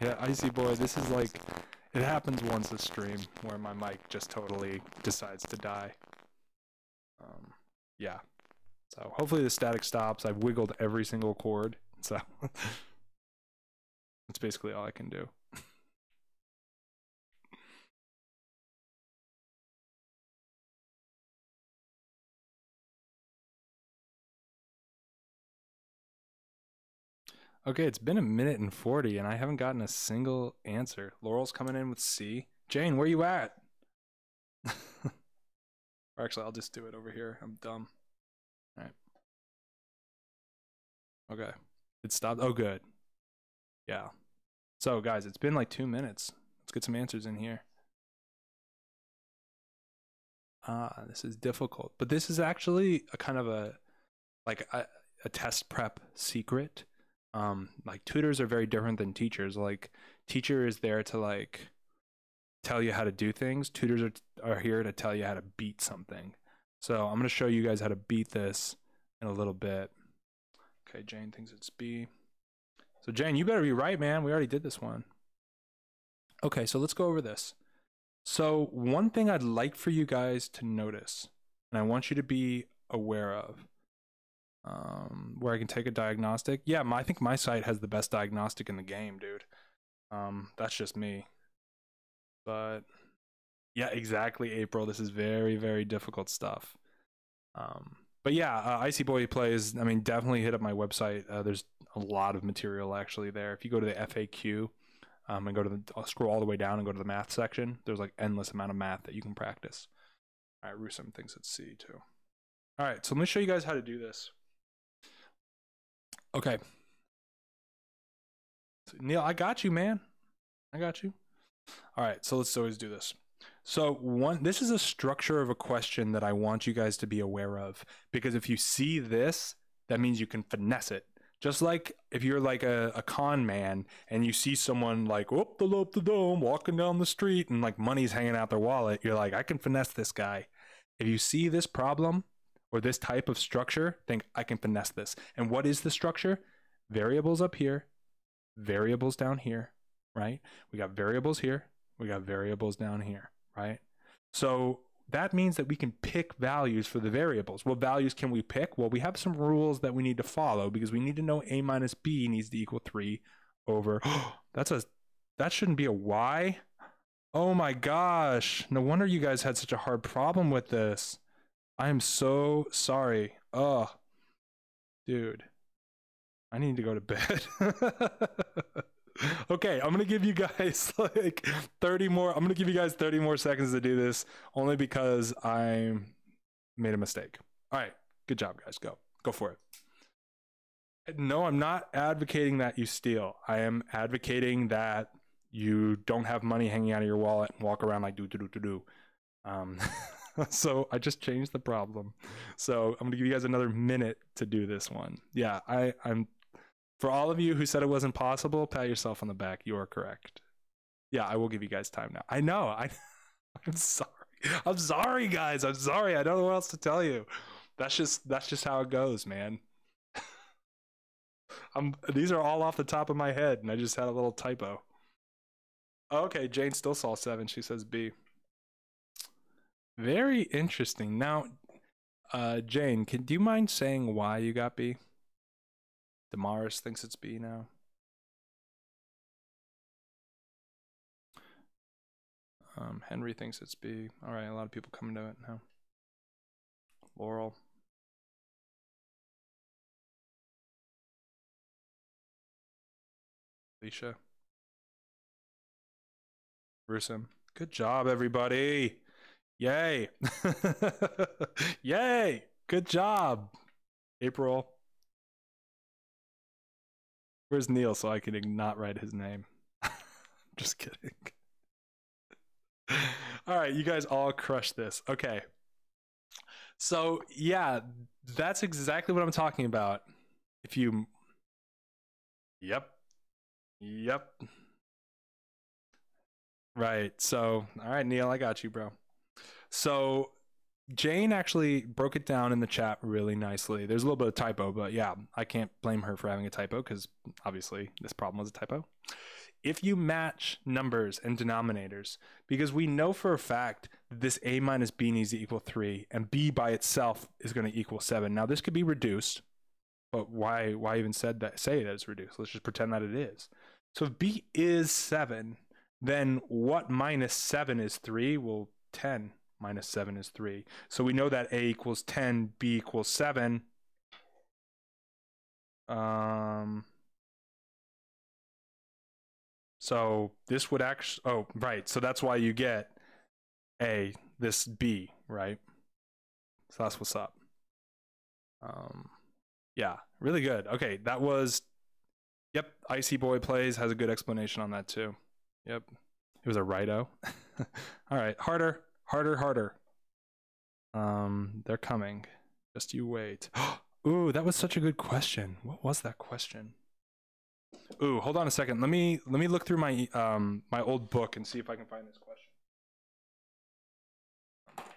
Yeah, Icy Boy, this is like, it happens once a stream where my mic just totally decides to die. Um, yeah. So hopefully the static stops. I've wiggled every single cord, so that's basically all I can do. Okay, it's been a minute and 40 and I haven't gotten a single answer. Laurel's coming in with C. Jane, where you at? or actually, I'll just do it over here. I'm dumb. All right. Okay. It stopped. Oh, good. Yeah. So, guys, it's been like two minutes. Let's get some answers in here. Ah, this is difficult. But this is actually a kind of a, like a, a test prep secret um like tutors are very different than teachers. Like teacher is there to like tell you how to do things. Tutors are, are here to tell you how to beat something. So i'm going to show you guys how to beat this in a little bit. Okay jane thinks it's b. So jane you better be right man. We already did this one. Okay so let's go over this. So one thing i'd like for you guys to notice and i want you to be aware of um, where I can take a diagnostic. Yeah, my, I think my site has the best diagnostic in the game, dude. Um, that's just me. But yeah, exactly, April. This is very, very difficult stuff. Um, but yeah, uh, Icy Boy plays. I mean, definitely hit up my website. Uh, there's a lot of material actually there. If you go to the FAQ um, and go to the, I'll scroll all the way down and go to the math section. There's like endless amount of math that you can practice. All right, Rusum thinks it's C too. All right, so let me show you guys how to do this. Okay. Neil, I got you, man. I got you. All right, so let's always do this. So one this is a structure of a question that I want you guys to be aware of because if you see this, that means you can finesse it. Just like if you're like a, a con man and you see someone like up the up the dome walking down the street and like money's hanging out their wallet, you're like, I can finesse this guy. If you see this problem, or this type of structure, think I can finesse this. And what is the structure? Variables up here, variables down here, right? We got variables here, we got variables down here, right? So that means that we can pick values for the variables. What values can we pick? Well, we have some rules that we need to follow because we need to know a minus b needs to equal 3 over that's a that shouldn't be a y. Oh my gosh. No wonder you guys had such a hard problem with this. I am so sorry. Oh, dude. I need to go to bed. Okay, I'm gonna give you guys like 30 more. I'm gonna give you guys 30 more seconds to do this, only because I made a mistake. All right, good job, guys. Go, go for it. No, I'm not advocating that you steal. I am advocating that you don't have money hanging out of your wallet and walk around like do do do do do. Um, so I just changed the problem. So I'm gonna give you guys another minute to do this one. Yeah, I, I'm for all of you who said it wasn't possible, pat yourself on the back. You are correct. Yeah, I will give you guys time now. I know. I I'm sorry. I'm sorry, guys. I'm sorry. I don't know what else to tell you. That's just that's just how it goes, man. I'm these are all off the top of my head, and I just had a little typo. Okay, Jane still saw seven. She says B. Very interesting. Now, uh, Jane, can do you mind saying why you got B? Damaris thinks it's B now. Um, Henry thinks it's B. All right, a lot of people coming to it now. Laurel. Alicia. Gruesome. Good job, everybody. Yay. Yay. Good job. April. Where's Neil so I can not write his name? Just kidding. all right, you guys all crushed this. Okay. So, yeah, that's exactly what I'm talking about. If you. Yep. Yep. Right. So, all right, Neil, I got you, bro. So, Jane actually broke it down in the chat really nicely. There's a little bit of typo, but yeah, I can't blame her for having a typo because obviously this problem was a typo if you match numbers and denominators, because we know for a fact this a minus b needs to equal 3, and b by itself is going to equal 7. Now, this could be reduced, but why, why even said that, say that it's reduced? Let's just pretend that it is. So if b is 7, then what minus 7 is 3? Well, 10 minus 7 is 3. So we know that a equals 10, b equals 7. Um, so this would actually, oh, right. So that's why you get A, this B, right? So that's what's up. Um, yeah, really good. Okay, that was, yep, Icy Boy Plays has a good explanation on that too. Yep, it was a righto. All right, harder, harder, harder. Um, they're coming. Just you wait. Ooh, that was such a good question. What was that question? Ooh, hold on a second. Let me let me look through my um my old book and see if I can find this question.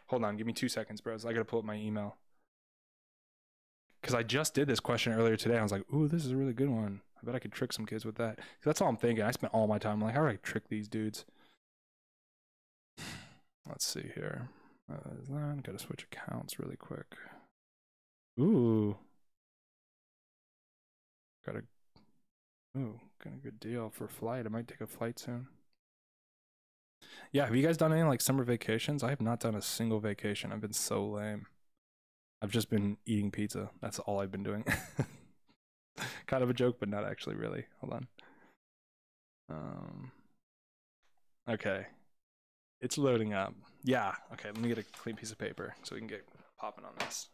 Hold on, give me two seconds, bros. I gotta pull up my email. Cause I just did this question earlier today. I was like, ooh, this is a really good one. I bet I could trick some kids with that. That's all I'm thinking. I spent all my time like, how do I trick these dudes? Let's see here. Uh, gotta switch accounts really quick. Ooh. Gotta Ooh, kind of good deal for flight. I might take a flight soon. Yeah, have you guys done any like summer vacations? I have not done a single vacation. I've been so lame. I've just been eating pizza. That's all I've been doing. kind of a joke, but not actually really. Hold on. Um Okay. It's loading up. Yeah. Okay, let me get a clean piece of paper so we can get popping on this.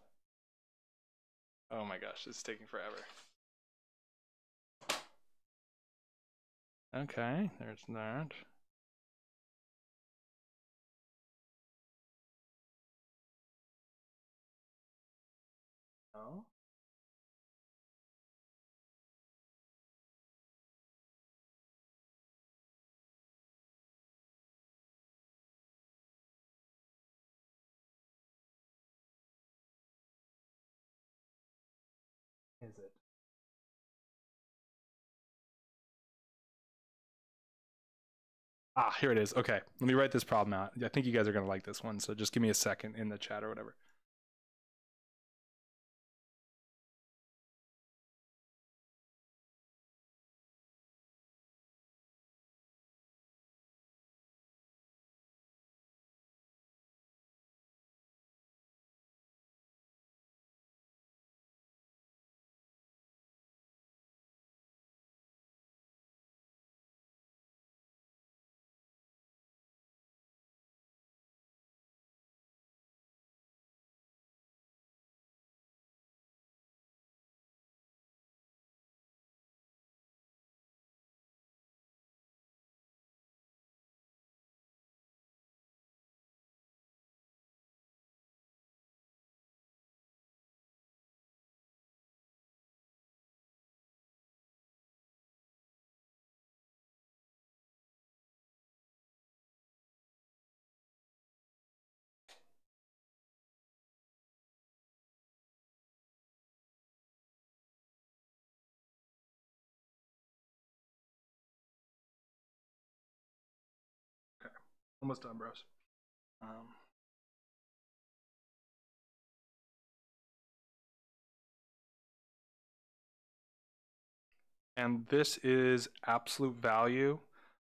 Oh my gosh, it's taking forever. Okay, there's that. Is it? Ah, here it is. Okay, let me write this problem out. I think you guys are going to like this one, so just give me a second in the chat or whatever. Almost done, bros. Um, and this is absolute value.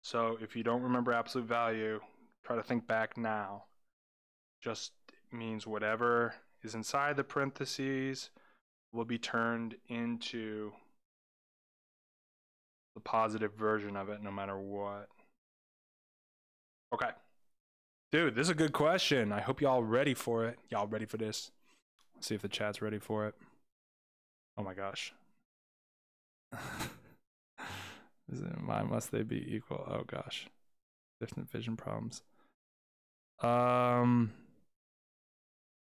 So if you don't remember absolute value, try to think back now. Just means whatever is inside the parentheses will be turned into the positive version of it no matter what. Okay. Dude, this is a good question. I hope y'all ready for it. Y'all ready for this? Let's see if the chat's ready for it. Oh my gosh. is it, why must they be equal? Oh gosh. Different vision problems. Um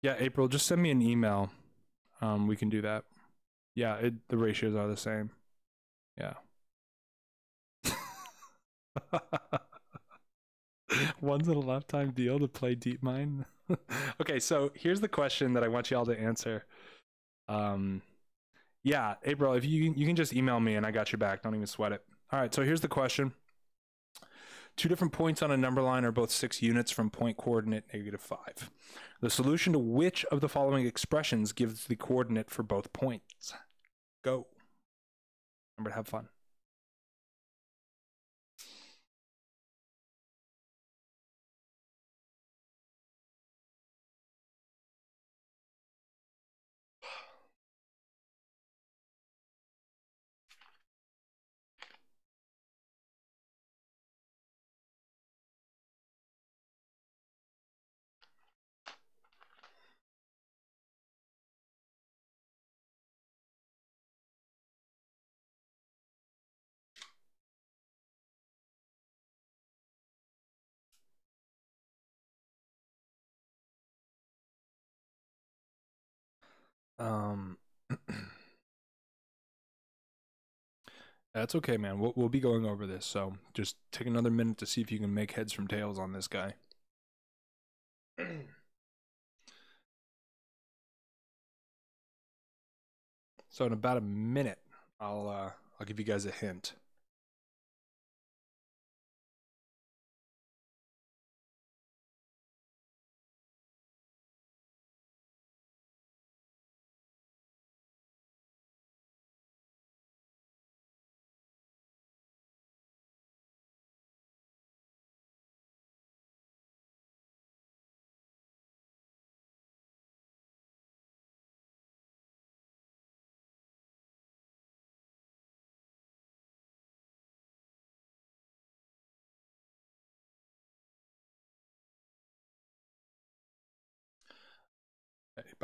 yeah, April, just send me an email. Um, we can do that. Yeah, it, the ratios are the same. Yeah. One's a lifetime deal to play Deep Mine. okay, so here's the question that I want you all to answer. Um, yeah, April, if you you can just email me and I got your back. Don't even sweat it. All right, so here's the question. Two different points on a number line are both six units from point coordinate negative five. The solution to which of the following expressions gives the coordinate for both points? Go. Remember to have fun. Um, that's okay, man. We'll we'll be going over this, so just take another minute to see if you can make heads from tails on this guy. so in about a minute, I'll uh, I'll give you guys a hint.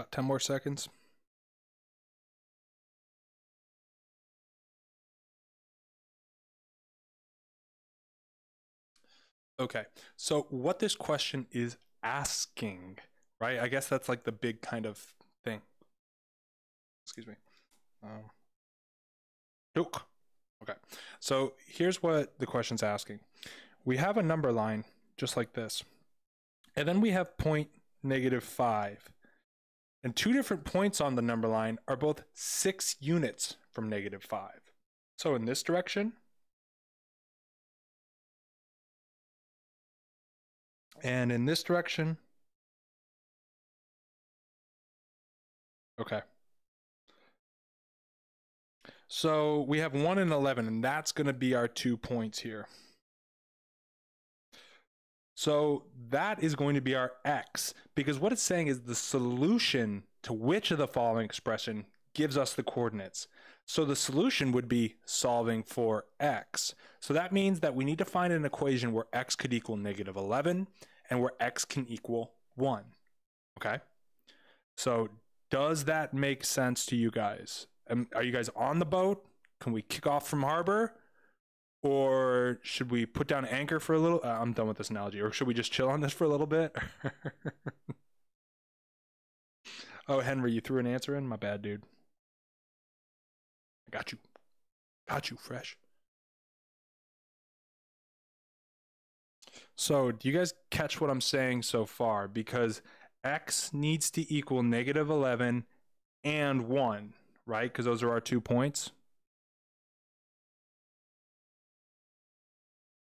About 10 more seconds. Okay, so what this question is asking, right? I guess that's like the big kind of thing. Excuse me. Um. Okay, so here's what the question's asking. We have a number line just like this, and then we have point negative five. And two different points on the number line are both six units from negative five. So in this direction, and in this direction, okay. So we have 1 and 11, and that's going to be our two points here. So that is going to be our x because what it's saying is the solution to which of the following expression gives us the coordinates. So the solution would be solving for x. So that means that we need to find an equation where x could equal negative 11 and where x can equal 1. Okay? So does that make sense to you guys? Um, are you guys on the boat? Can we kick off from harbor? Or should we put down anchor for a little uh, i'm done with this analogy. Or should we just chill on this for a little bit? Oh henry you threw an answer in? My bad dude. I got you. Got you fresh. So do you guys catch what i'm saying so far? Because x needs to equal negative 11 and 1 right? Because those are our two points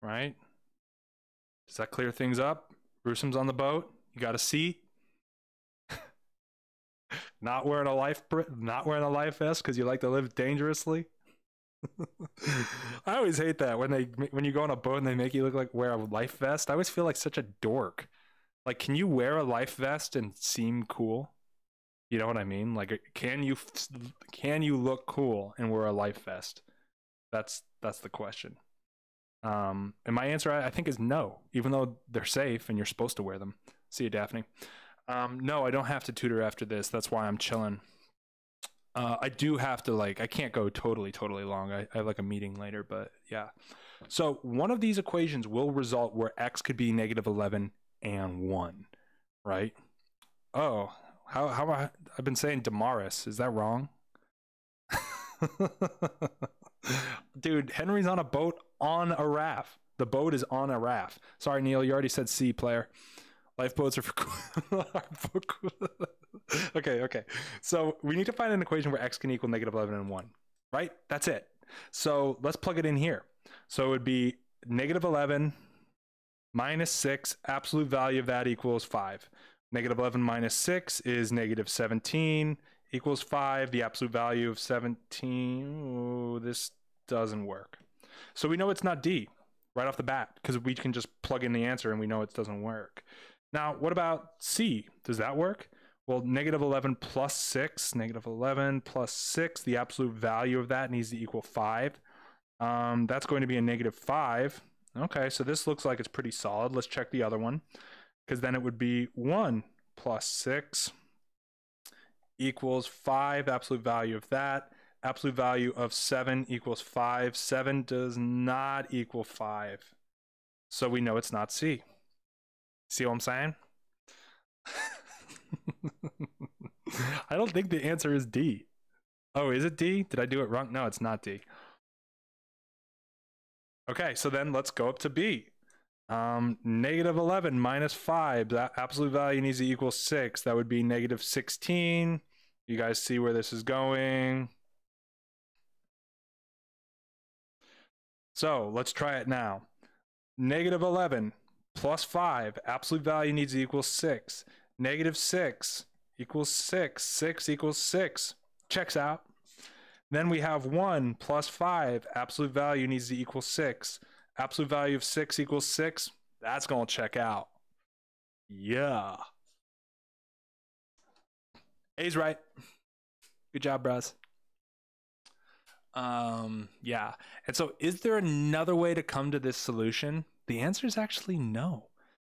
right? Does that clear things up? Brewsom's on the boat. You got a seat. not wearing a life not wearing a life vest because you like to live dangerously. I always hate that when they when you go on a boat and they make you look like wear a life vest. I always feel like such a dork. Like, can you wear a life vest and seem cool? You know what I mean? Like, uh, can you can you look cool and wear a life vest? That's that's the question. Um, and my answer, I, I think, is no. Even though they're safe and you're supposed to wear them. See you, Daphne. Um, no, I don't have to tutor after this. That's why I'm chilling. Uh, I do have to like I can't go totally totally long. I, I have like a meeting later, but yeah. So one of these equations will result where x could be negative eleven and one, right? Oh, how how I, I've been saying Damaris. Is that wrong? Dude, Henry's on a boat on a raft. The boat is on a raft. Sorry, Neil, you already said C player. Lifeboats are for okay, okay. So we need to find an equation where x can equal negative 11 and 1, right? That's it. So let's plug it in here. So it would be negative 11 minus 6, absolute value of that equals 5. Negative 11 minus 6 is negative 17 equals 5. The absolute value of 17, ooh, this doesn't work. So we know it's not D right off the bat because we can just plug in the answer and we know it doesn't work. Now, what about C? Does that work? Well, negative 11 plus 6, negative 11 plus 6, the absolute value of that needs to equal 5. Um, that's going to be a negative 5. Okay, so this looks like it's pretty solid. Let's check the other one, because then it would be 1 plus 6 equals 5, absolute value of that. Absolute value of 7 equals 5. 7 does not equal 5. So we know it's not C. See what I'm saying? I don't think the answer is D. Oh, is it D? Did I do it wrong? No, it's not D. Okay, so then let's go up to B. Um, negative 11 minus 5. That absolute value needs to equal 6. That would be negative 16. You guys see where this is going? So let's try it now. Negative 11 plus 5. Absolute value needs to equal 6. Negative 6 equals 6. 6 equals 6. Checks out. Then we have 1 plus 5. Absolute value needs to equal 6. Absolute value of 6 equals 6. That's going to check out. Yeah. A's right. Good job, bros. Um, yeah. And so is there another way to come to this solution? The answer is actually no.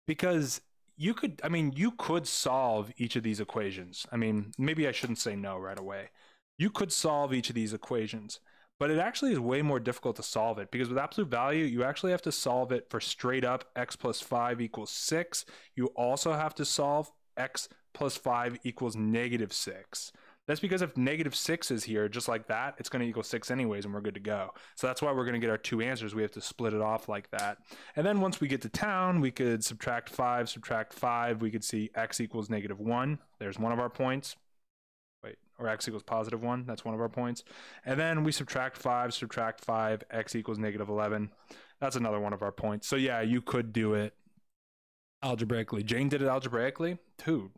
Because you could, I mean, you could solve each of these equations. I mean, maybe I shouldn't say no right away. You could solve each of these equations, but it actually is way more difficult to solve it because with absolute value, you actually have to solve it for straight up x plus 5 equals 6. You also have to solve x plus 5 equals negative 6. That's because if negative six is here, just like that, it's going to equal six anyways, and we're good to go. So that's why we're going to get our two answers. We have to split it off like that. And then once we get to town, we could subtract five, subtract five. We could see x equals negative one. There's one of our points. Wait, or x equals positive one. That's one of our points. And then we subtract five, subtract five, x equals negative 11. That's another one of our points. So yeah, you could do it algebraically. Jane did it algebraically. Dude,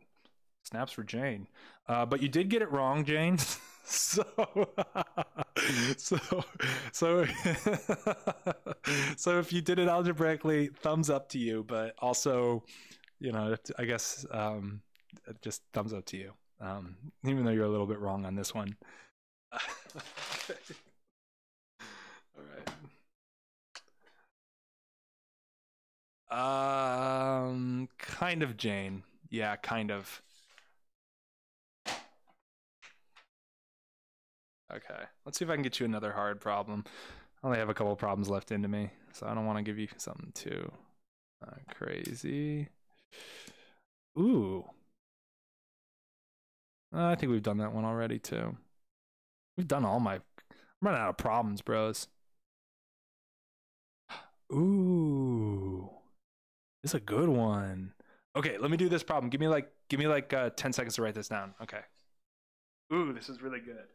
Snaps for Jane. Uh, but you did get it wrong, Jane. so so so so if you did it algebraically, thumbs up to you. But also, you know, I guess um, just thumbs up to you. Um, even though you're a little bit wrong on this one. okay. All right. Um, kind of Jane. Yeah, kind of. Okay, let's see if I can get you another hard problem. I only have a couple problems left into me, so I don't want to give you something too uh, crazy. Ooh. Uh, I think we've done that one already too. We've done all my. I'm running out of problems, bros. Ooh. This is a good one. Okay, let me do this problem. Give me like give me like uh, 10 seconds to write this down. Okay. Ooh, this is really good.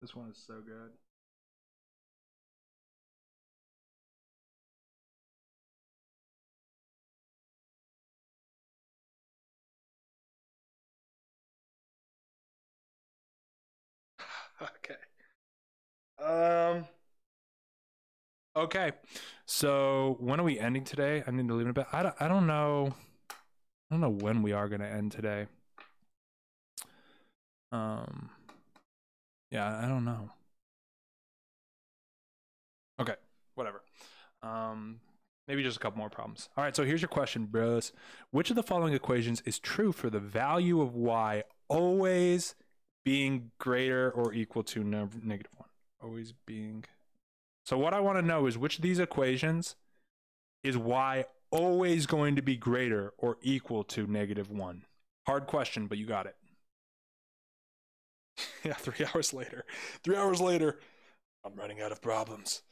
This one is so good. okay. Um. Okay. So when are we ending today? I need to leave in a bit. I don't, I don't know. I don't know when we are going to end today. Um. Yeah, I don't know. Okay, whatever. Um, maybe just a couple more problems. All right, so here's your question, bros. Which of the following equations is true for the value of y always being greater or equal to negative 1? Always being. So, what I want to know is which of these equations is y always going to be greater or equal to negative 1? Hard question, but you got it. yeah, three hours later. Three hours later, I'm running out of problems.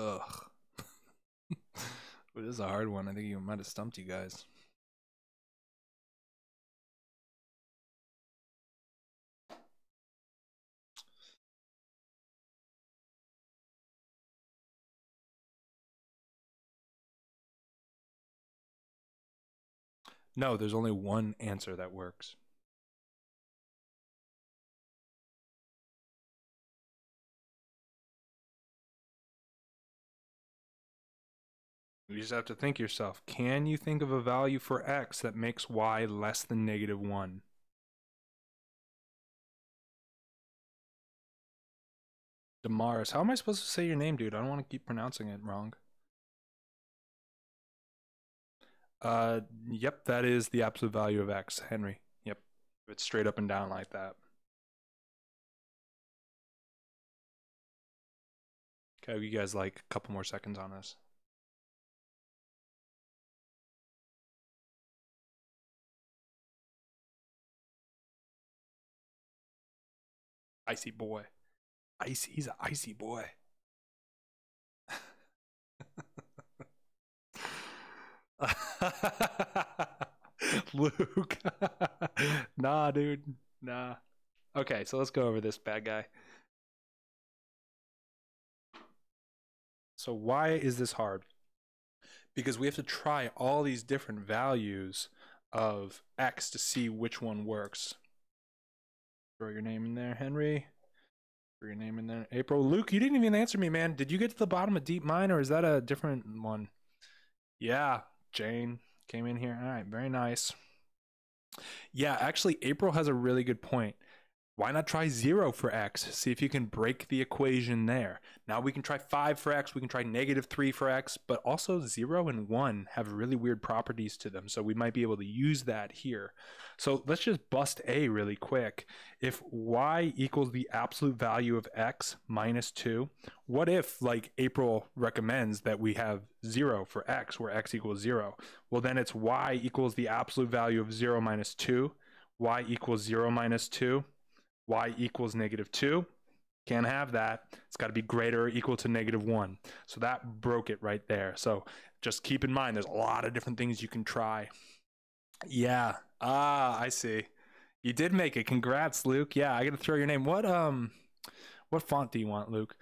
Ugh. It is a hard one. I think you might have stumped you guys. No, there's only one answer that works. You just have to think yourself can you think of a value for x that makes y less than negative 1? Damaris. How am I supposed to say your name, dude? I don't want to keep pronouncing it wrong. Uh, yep, that is the absolute value of x, Henry. Yep, it's straight up and down like that. Okay, you guys like a couple more seconds on this. Icy boy. Icy, he's an icy boy. Luke. nah, dude. Nah. Okay, so let's go over this bad guy. So, why is this hard? Because we have to try all these different values of x to see which one works. Throw your name in there, Henry. Throw your name in there, April. Luke, you didn't even answer me, man. Did you get to the bottom of Deep Mine, or is that a different one? Yeah, Jane came in here. All right, very nice. Yeah, actually, April has a really good point. Why not try zero for x? See if you can break the equation there. Now we can try five for x, we can try negative three for x, but also zero and one have really weird properties to them. So we might be able to use that here. So let's just bust A really quick. If y equals the absolute value of x minus two, what if like April recommends that we have zero for x where x equals zero? Well, then it's y equals the absolute value of zero minus two, y equals zero minus two, y equals negative 2. Can't have that. It's got to be greater or equal to negative 1. So that broke it right there. So just keep in mind, there's a lot of different things you can try. Yeah. Ah, I see. You did make it. Congrats, Luke. Yeah, I got to throw your name. What um what font do you want, Luke?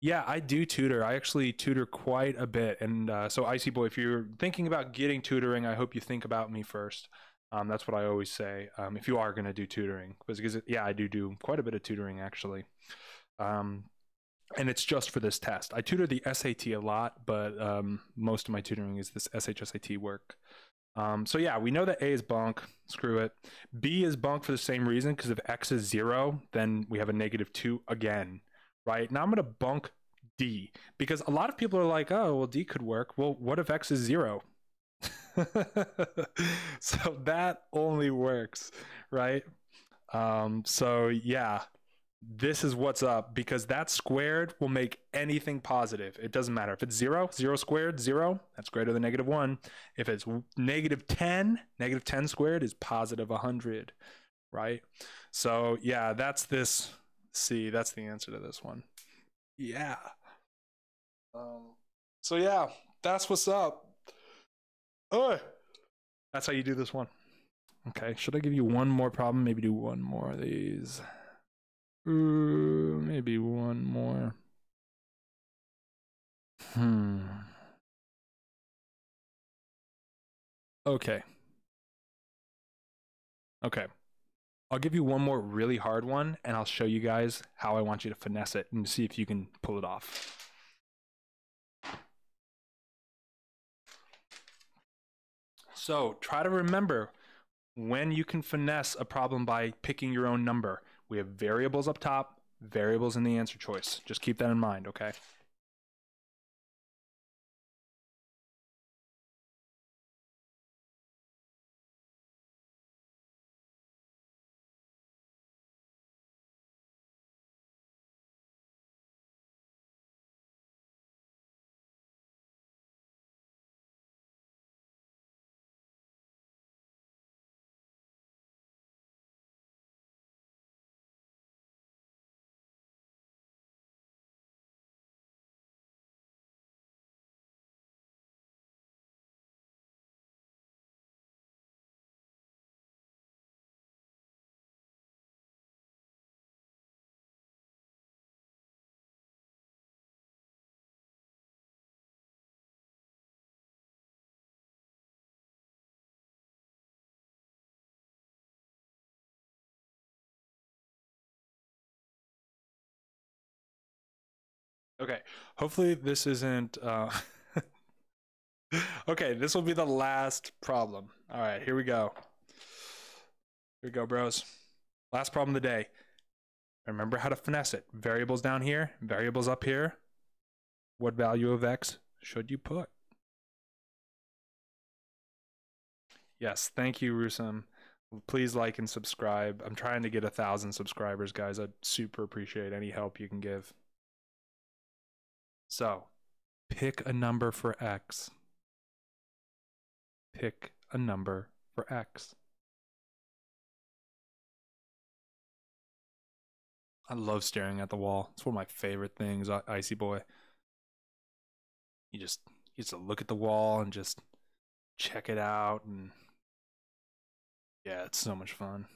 Yeah, I do tutor. I actually tutor quite a bit. And uh, so, Icy Boy, if you're thinking about getting tutoring, I hope you think about me first. Um, that's what I always say. Um, if you are going to do tutoring, because yeah, I do do quite a bit of tutoring actually, um, and it's just for this test. I tutor the SAT a lot, but um, most of my tutoring is this SHSAT work. Um, so yeah, we know that A is bunk. Screw it. B is bunk for the same reason because if X is zero, then we have a negative two again, right? Now I'm going to bunk D because a lot of people are like, oh, well, D could work. Well, what if X is zero? so that only works, right? Um, so yeah, this is what's up because that squared will make anything positive. It doesn't matter. If it's zero, zero squared, zero, that's greater than negative one. If it's negative 10, negative 10 squared is positive 100, right? So yeah, that's this. See, that's the answer to this one. Yeah. Um, so yeah, that's what's up. Oh, that's how you do this one. Okay, should I give you one more problem? Maybe do one more of these. Ooh, maybe one more. Hmm. Okay. Okay. I'll give you one more really hard one and I'll show you guys how I want you to finesse it and see if you can pull it off. So try to remember when you can finesse a problem by picking your own number. We have variables up top, variables in the answer choice. Just keep that in mind, okay? Okay. Hopefully this isn't uh Okay, this will be the last problem. All right, here we go. Here we go, bros. Last problem of the day. Remember how to finesse it. Variables down here, variables up here. What value of x should you put? Yes, thank you, Rusam. Please like and subscribe. I'm trying to get a thousand subscribers, guys. I'd super appreciate any help you can give. So, pick a number for x. Pick a number for x. I love staring at the wall. It's one of my favorite things, Icy Boy. You just you just look at the wall and just check it out and yeah, it's so much fun.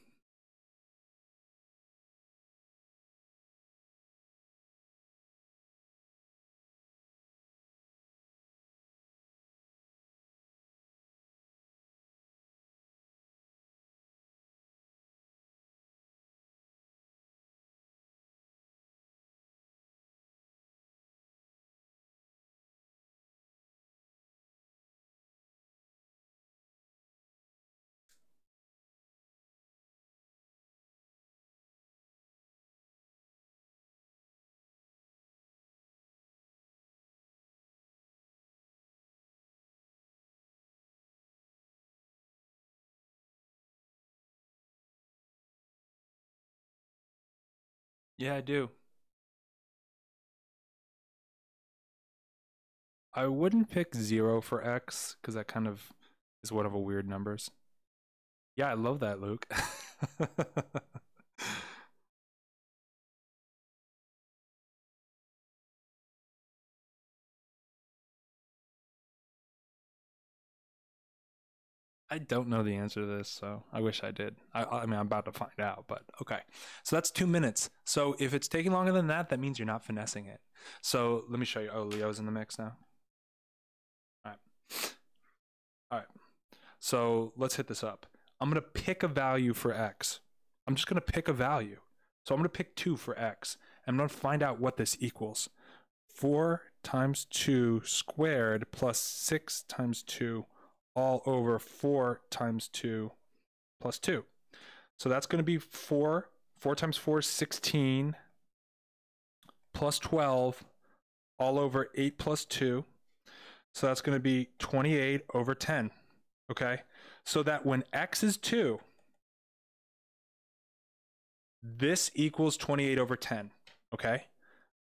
Yeah, I do. I wouldn't pick zero for X because that kind of is one of a weird numbers. Yeah, I love that, Luke. I don't know the answer to this, so I wish I did. I, I, mean, I'm about to find out, but okay. So that's two minutes. So if it's taking longer than that, that means you're not finessing it. So let me show you. Oh, Leo's in the mix now. All right. All right. So let's hit this up. I'm going to pick a value for x. I'm just going to pick a value. So I'm going to pick 2 for x. I'm going to find out what this equals. 4 times 2 squared plus 6 times 2 all over 4 times 2 plus 2. So that's going to be 4. 4 times 4 is 16 plus 12 all over 8 plus 2. So that's going to be 28 over 10. Okay. So that when x is 2, this equals 28 over 10. Okay.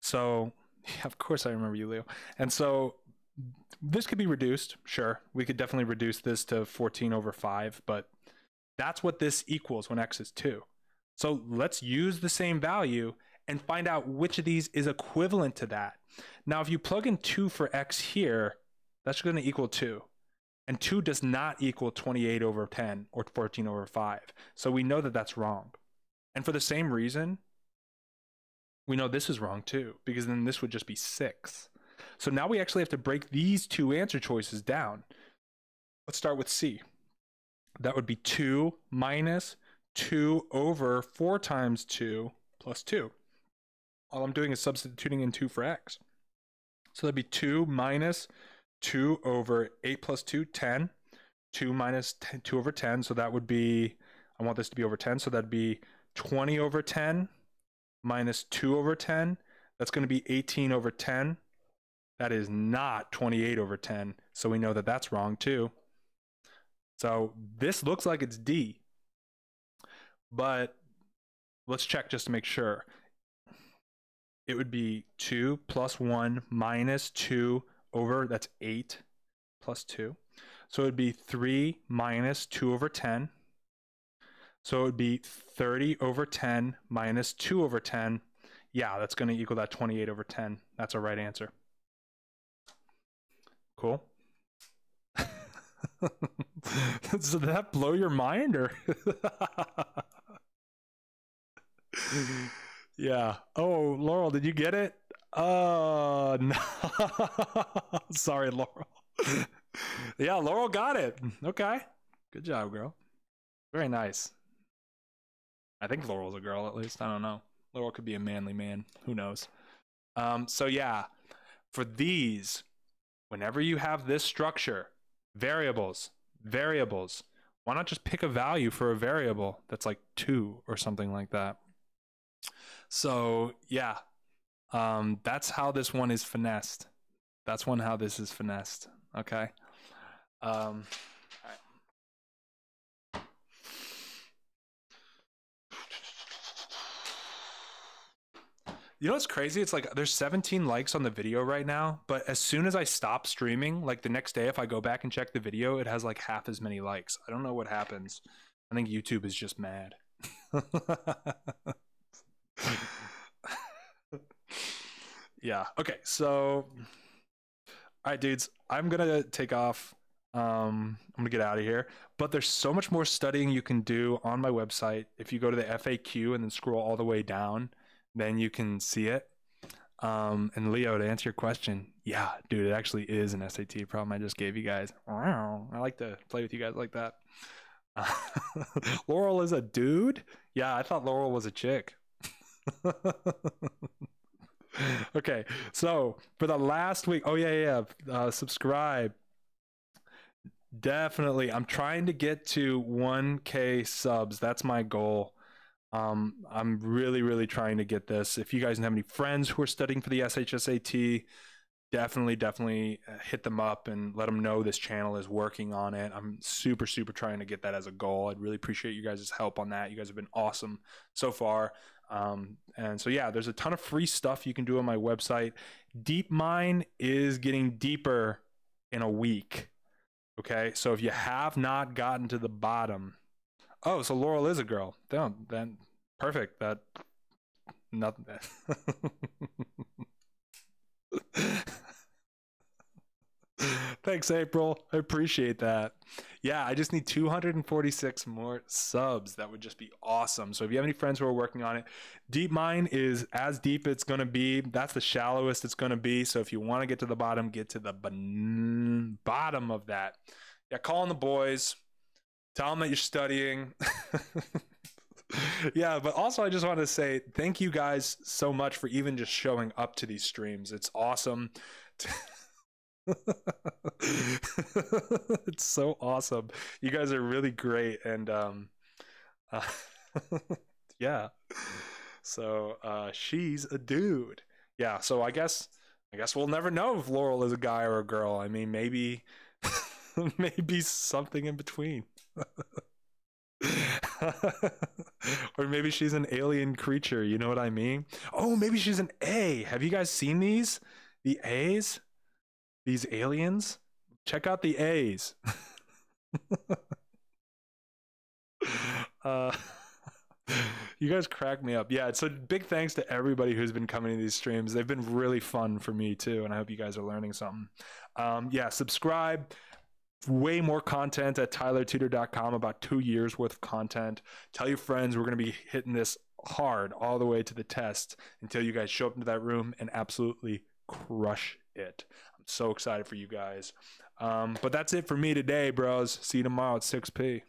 So, yeah, of course I remember you, Leo. And so this could be reduced. Sure. We could definitely reduce this to 14 over 5, but that's what this equals when x is 2. So let's use the same value and find out which of these is equivalent to that. Now, if you plug in 2 for x here, that's going to equal 2. And 2 does not equal 28 over 10 or 14 over 5. So we know that that's wrong. And for the same reason, we know this is wrong too, because then this would just be 6. So now we actually have to break these two answer choices down. Let's start with C. That would be 2 minus 2 over 4 times 2 plus 2. All I'm doing is substituting in 2 for x. So that'd be 2 minus 2 over 8 plus 2, 10. 2 minus 10, 2 over 10. So that would be, I want this to be over 10. So that'd be 20 over 10 minus 2 over 10. That's going to be 18 over 10. That is not 28 over 10. So we know that that's wrong too. So this looks like it's D. But let's check just to make sure. It would be 2 plus 1 minus 2 over, that's 8 plus 2. So it would be 3 minus 2 over 10. So it would be 30 over 10 minus 2 over 10. Yeah, that's going to equal that 28 over 10. That's a right answer. Cool. Does that blow your mind or Yeah. Oh, Laurel, did you get it? Uh no. Sorry, Laurel. yeah, Laurel got it. Okay. Good job, girl. Very nice. I think Laurel's a girl at least. I don't know. Laurel could be a manly man. Who knows? Um, so yeah, for these, whenever you have this structure, variables, variables, why not just pick a value for a variable that's like two or something like that? So yeah, um, that's how this one is finessed. That's one how this is finessed. Okay. Um, You know what's crazy? It's like there's 17 likes on the video right now, but as soon as I stop streaming, like the next day, if I go back and check the video, it has like half as many likes. I don't know what happens. I think YouTube is just mad. yeah. Okay. So, all right, dudes, I'm going to take off. Um, I'm going to get out of here. But there's so much more studying you can do on my website. If you go to the FAQ and then scroll all the way down, then you can see it. Um, and Leo, to answer your question, yeah, dude, it actually is an SAT problem I just gave you guys. I like to play with you guys like that. Laurel is a dude? Yeah, I thought Laurel was a chick. okay, so for the last week, oh yeah, yeah, uh, subscribe. Definitely, I'm trying to get to 1K subs. That's my goal. Um, I'm really, really trying to get this. If you guys have any friends who are studying for the SHSAT, definitely, definitely uh, hit them up and let them know this channel is working on it. I'm super, super trying to get that as a goal. I'd really appreciate you guys' help on that. You guys have been awesome so far. Um, and so, yeah, there's a ton of free stuff you can do on my website. Deep Mine is getting deeper in a week. Okay. So if you have not gotten to the bottom, Oh, so Laurel is a girl. Then, then perfect. That nothing. Thanks, April. I appreciate that. Yeah, I just need 246 more subs. That would just be awesome. So if you have any friends who are working on it, Deep Mine is as deep it's going to be. That's the shallowest it's going to be. So if you want to get to the bottom, get to the bottom of that. Yeah, calling the boys. Tell them that you're studying. yeah, but also I just want to say thank you guys so much for even just showing up to these streams. It's awesome. it's so awesome. You guys are really great, and um, uh, yeah. So uh, she's a dude. Yeah. So I guess I guess we'll never know if Laurel is a guy or a girl. I mean, maybe maybe something in between. or maybe she's an alien creature, you know what I mean? Oh, maybe she's an A. Have you guys seen these? The A's? These aliens? Check out the A's. uh you guys crack me up. Yeah, so big thanks to everybody who's been coming to these streams. They've been really fun for me too, and I hope you guys are learning something. Um, yeah, subscribe. Way more content at tylertutor.com, about two years worth of content. Tell your friends we're going to be hitting this hard all the way to the test until you guys show up into that room and absolutely crush it. I'm so excited for you guys. Um, but that's it for me today, bros. See you tomorrow at 6p.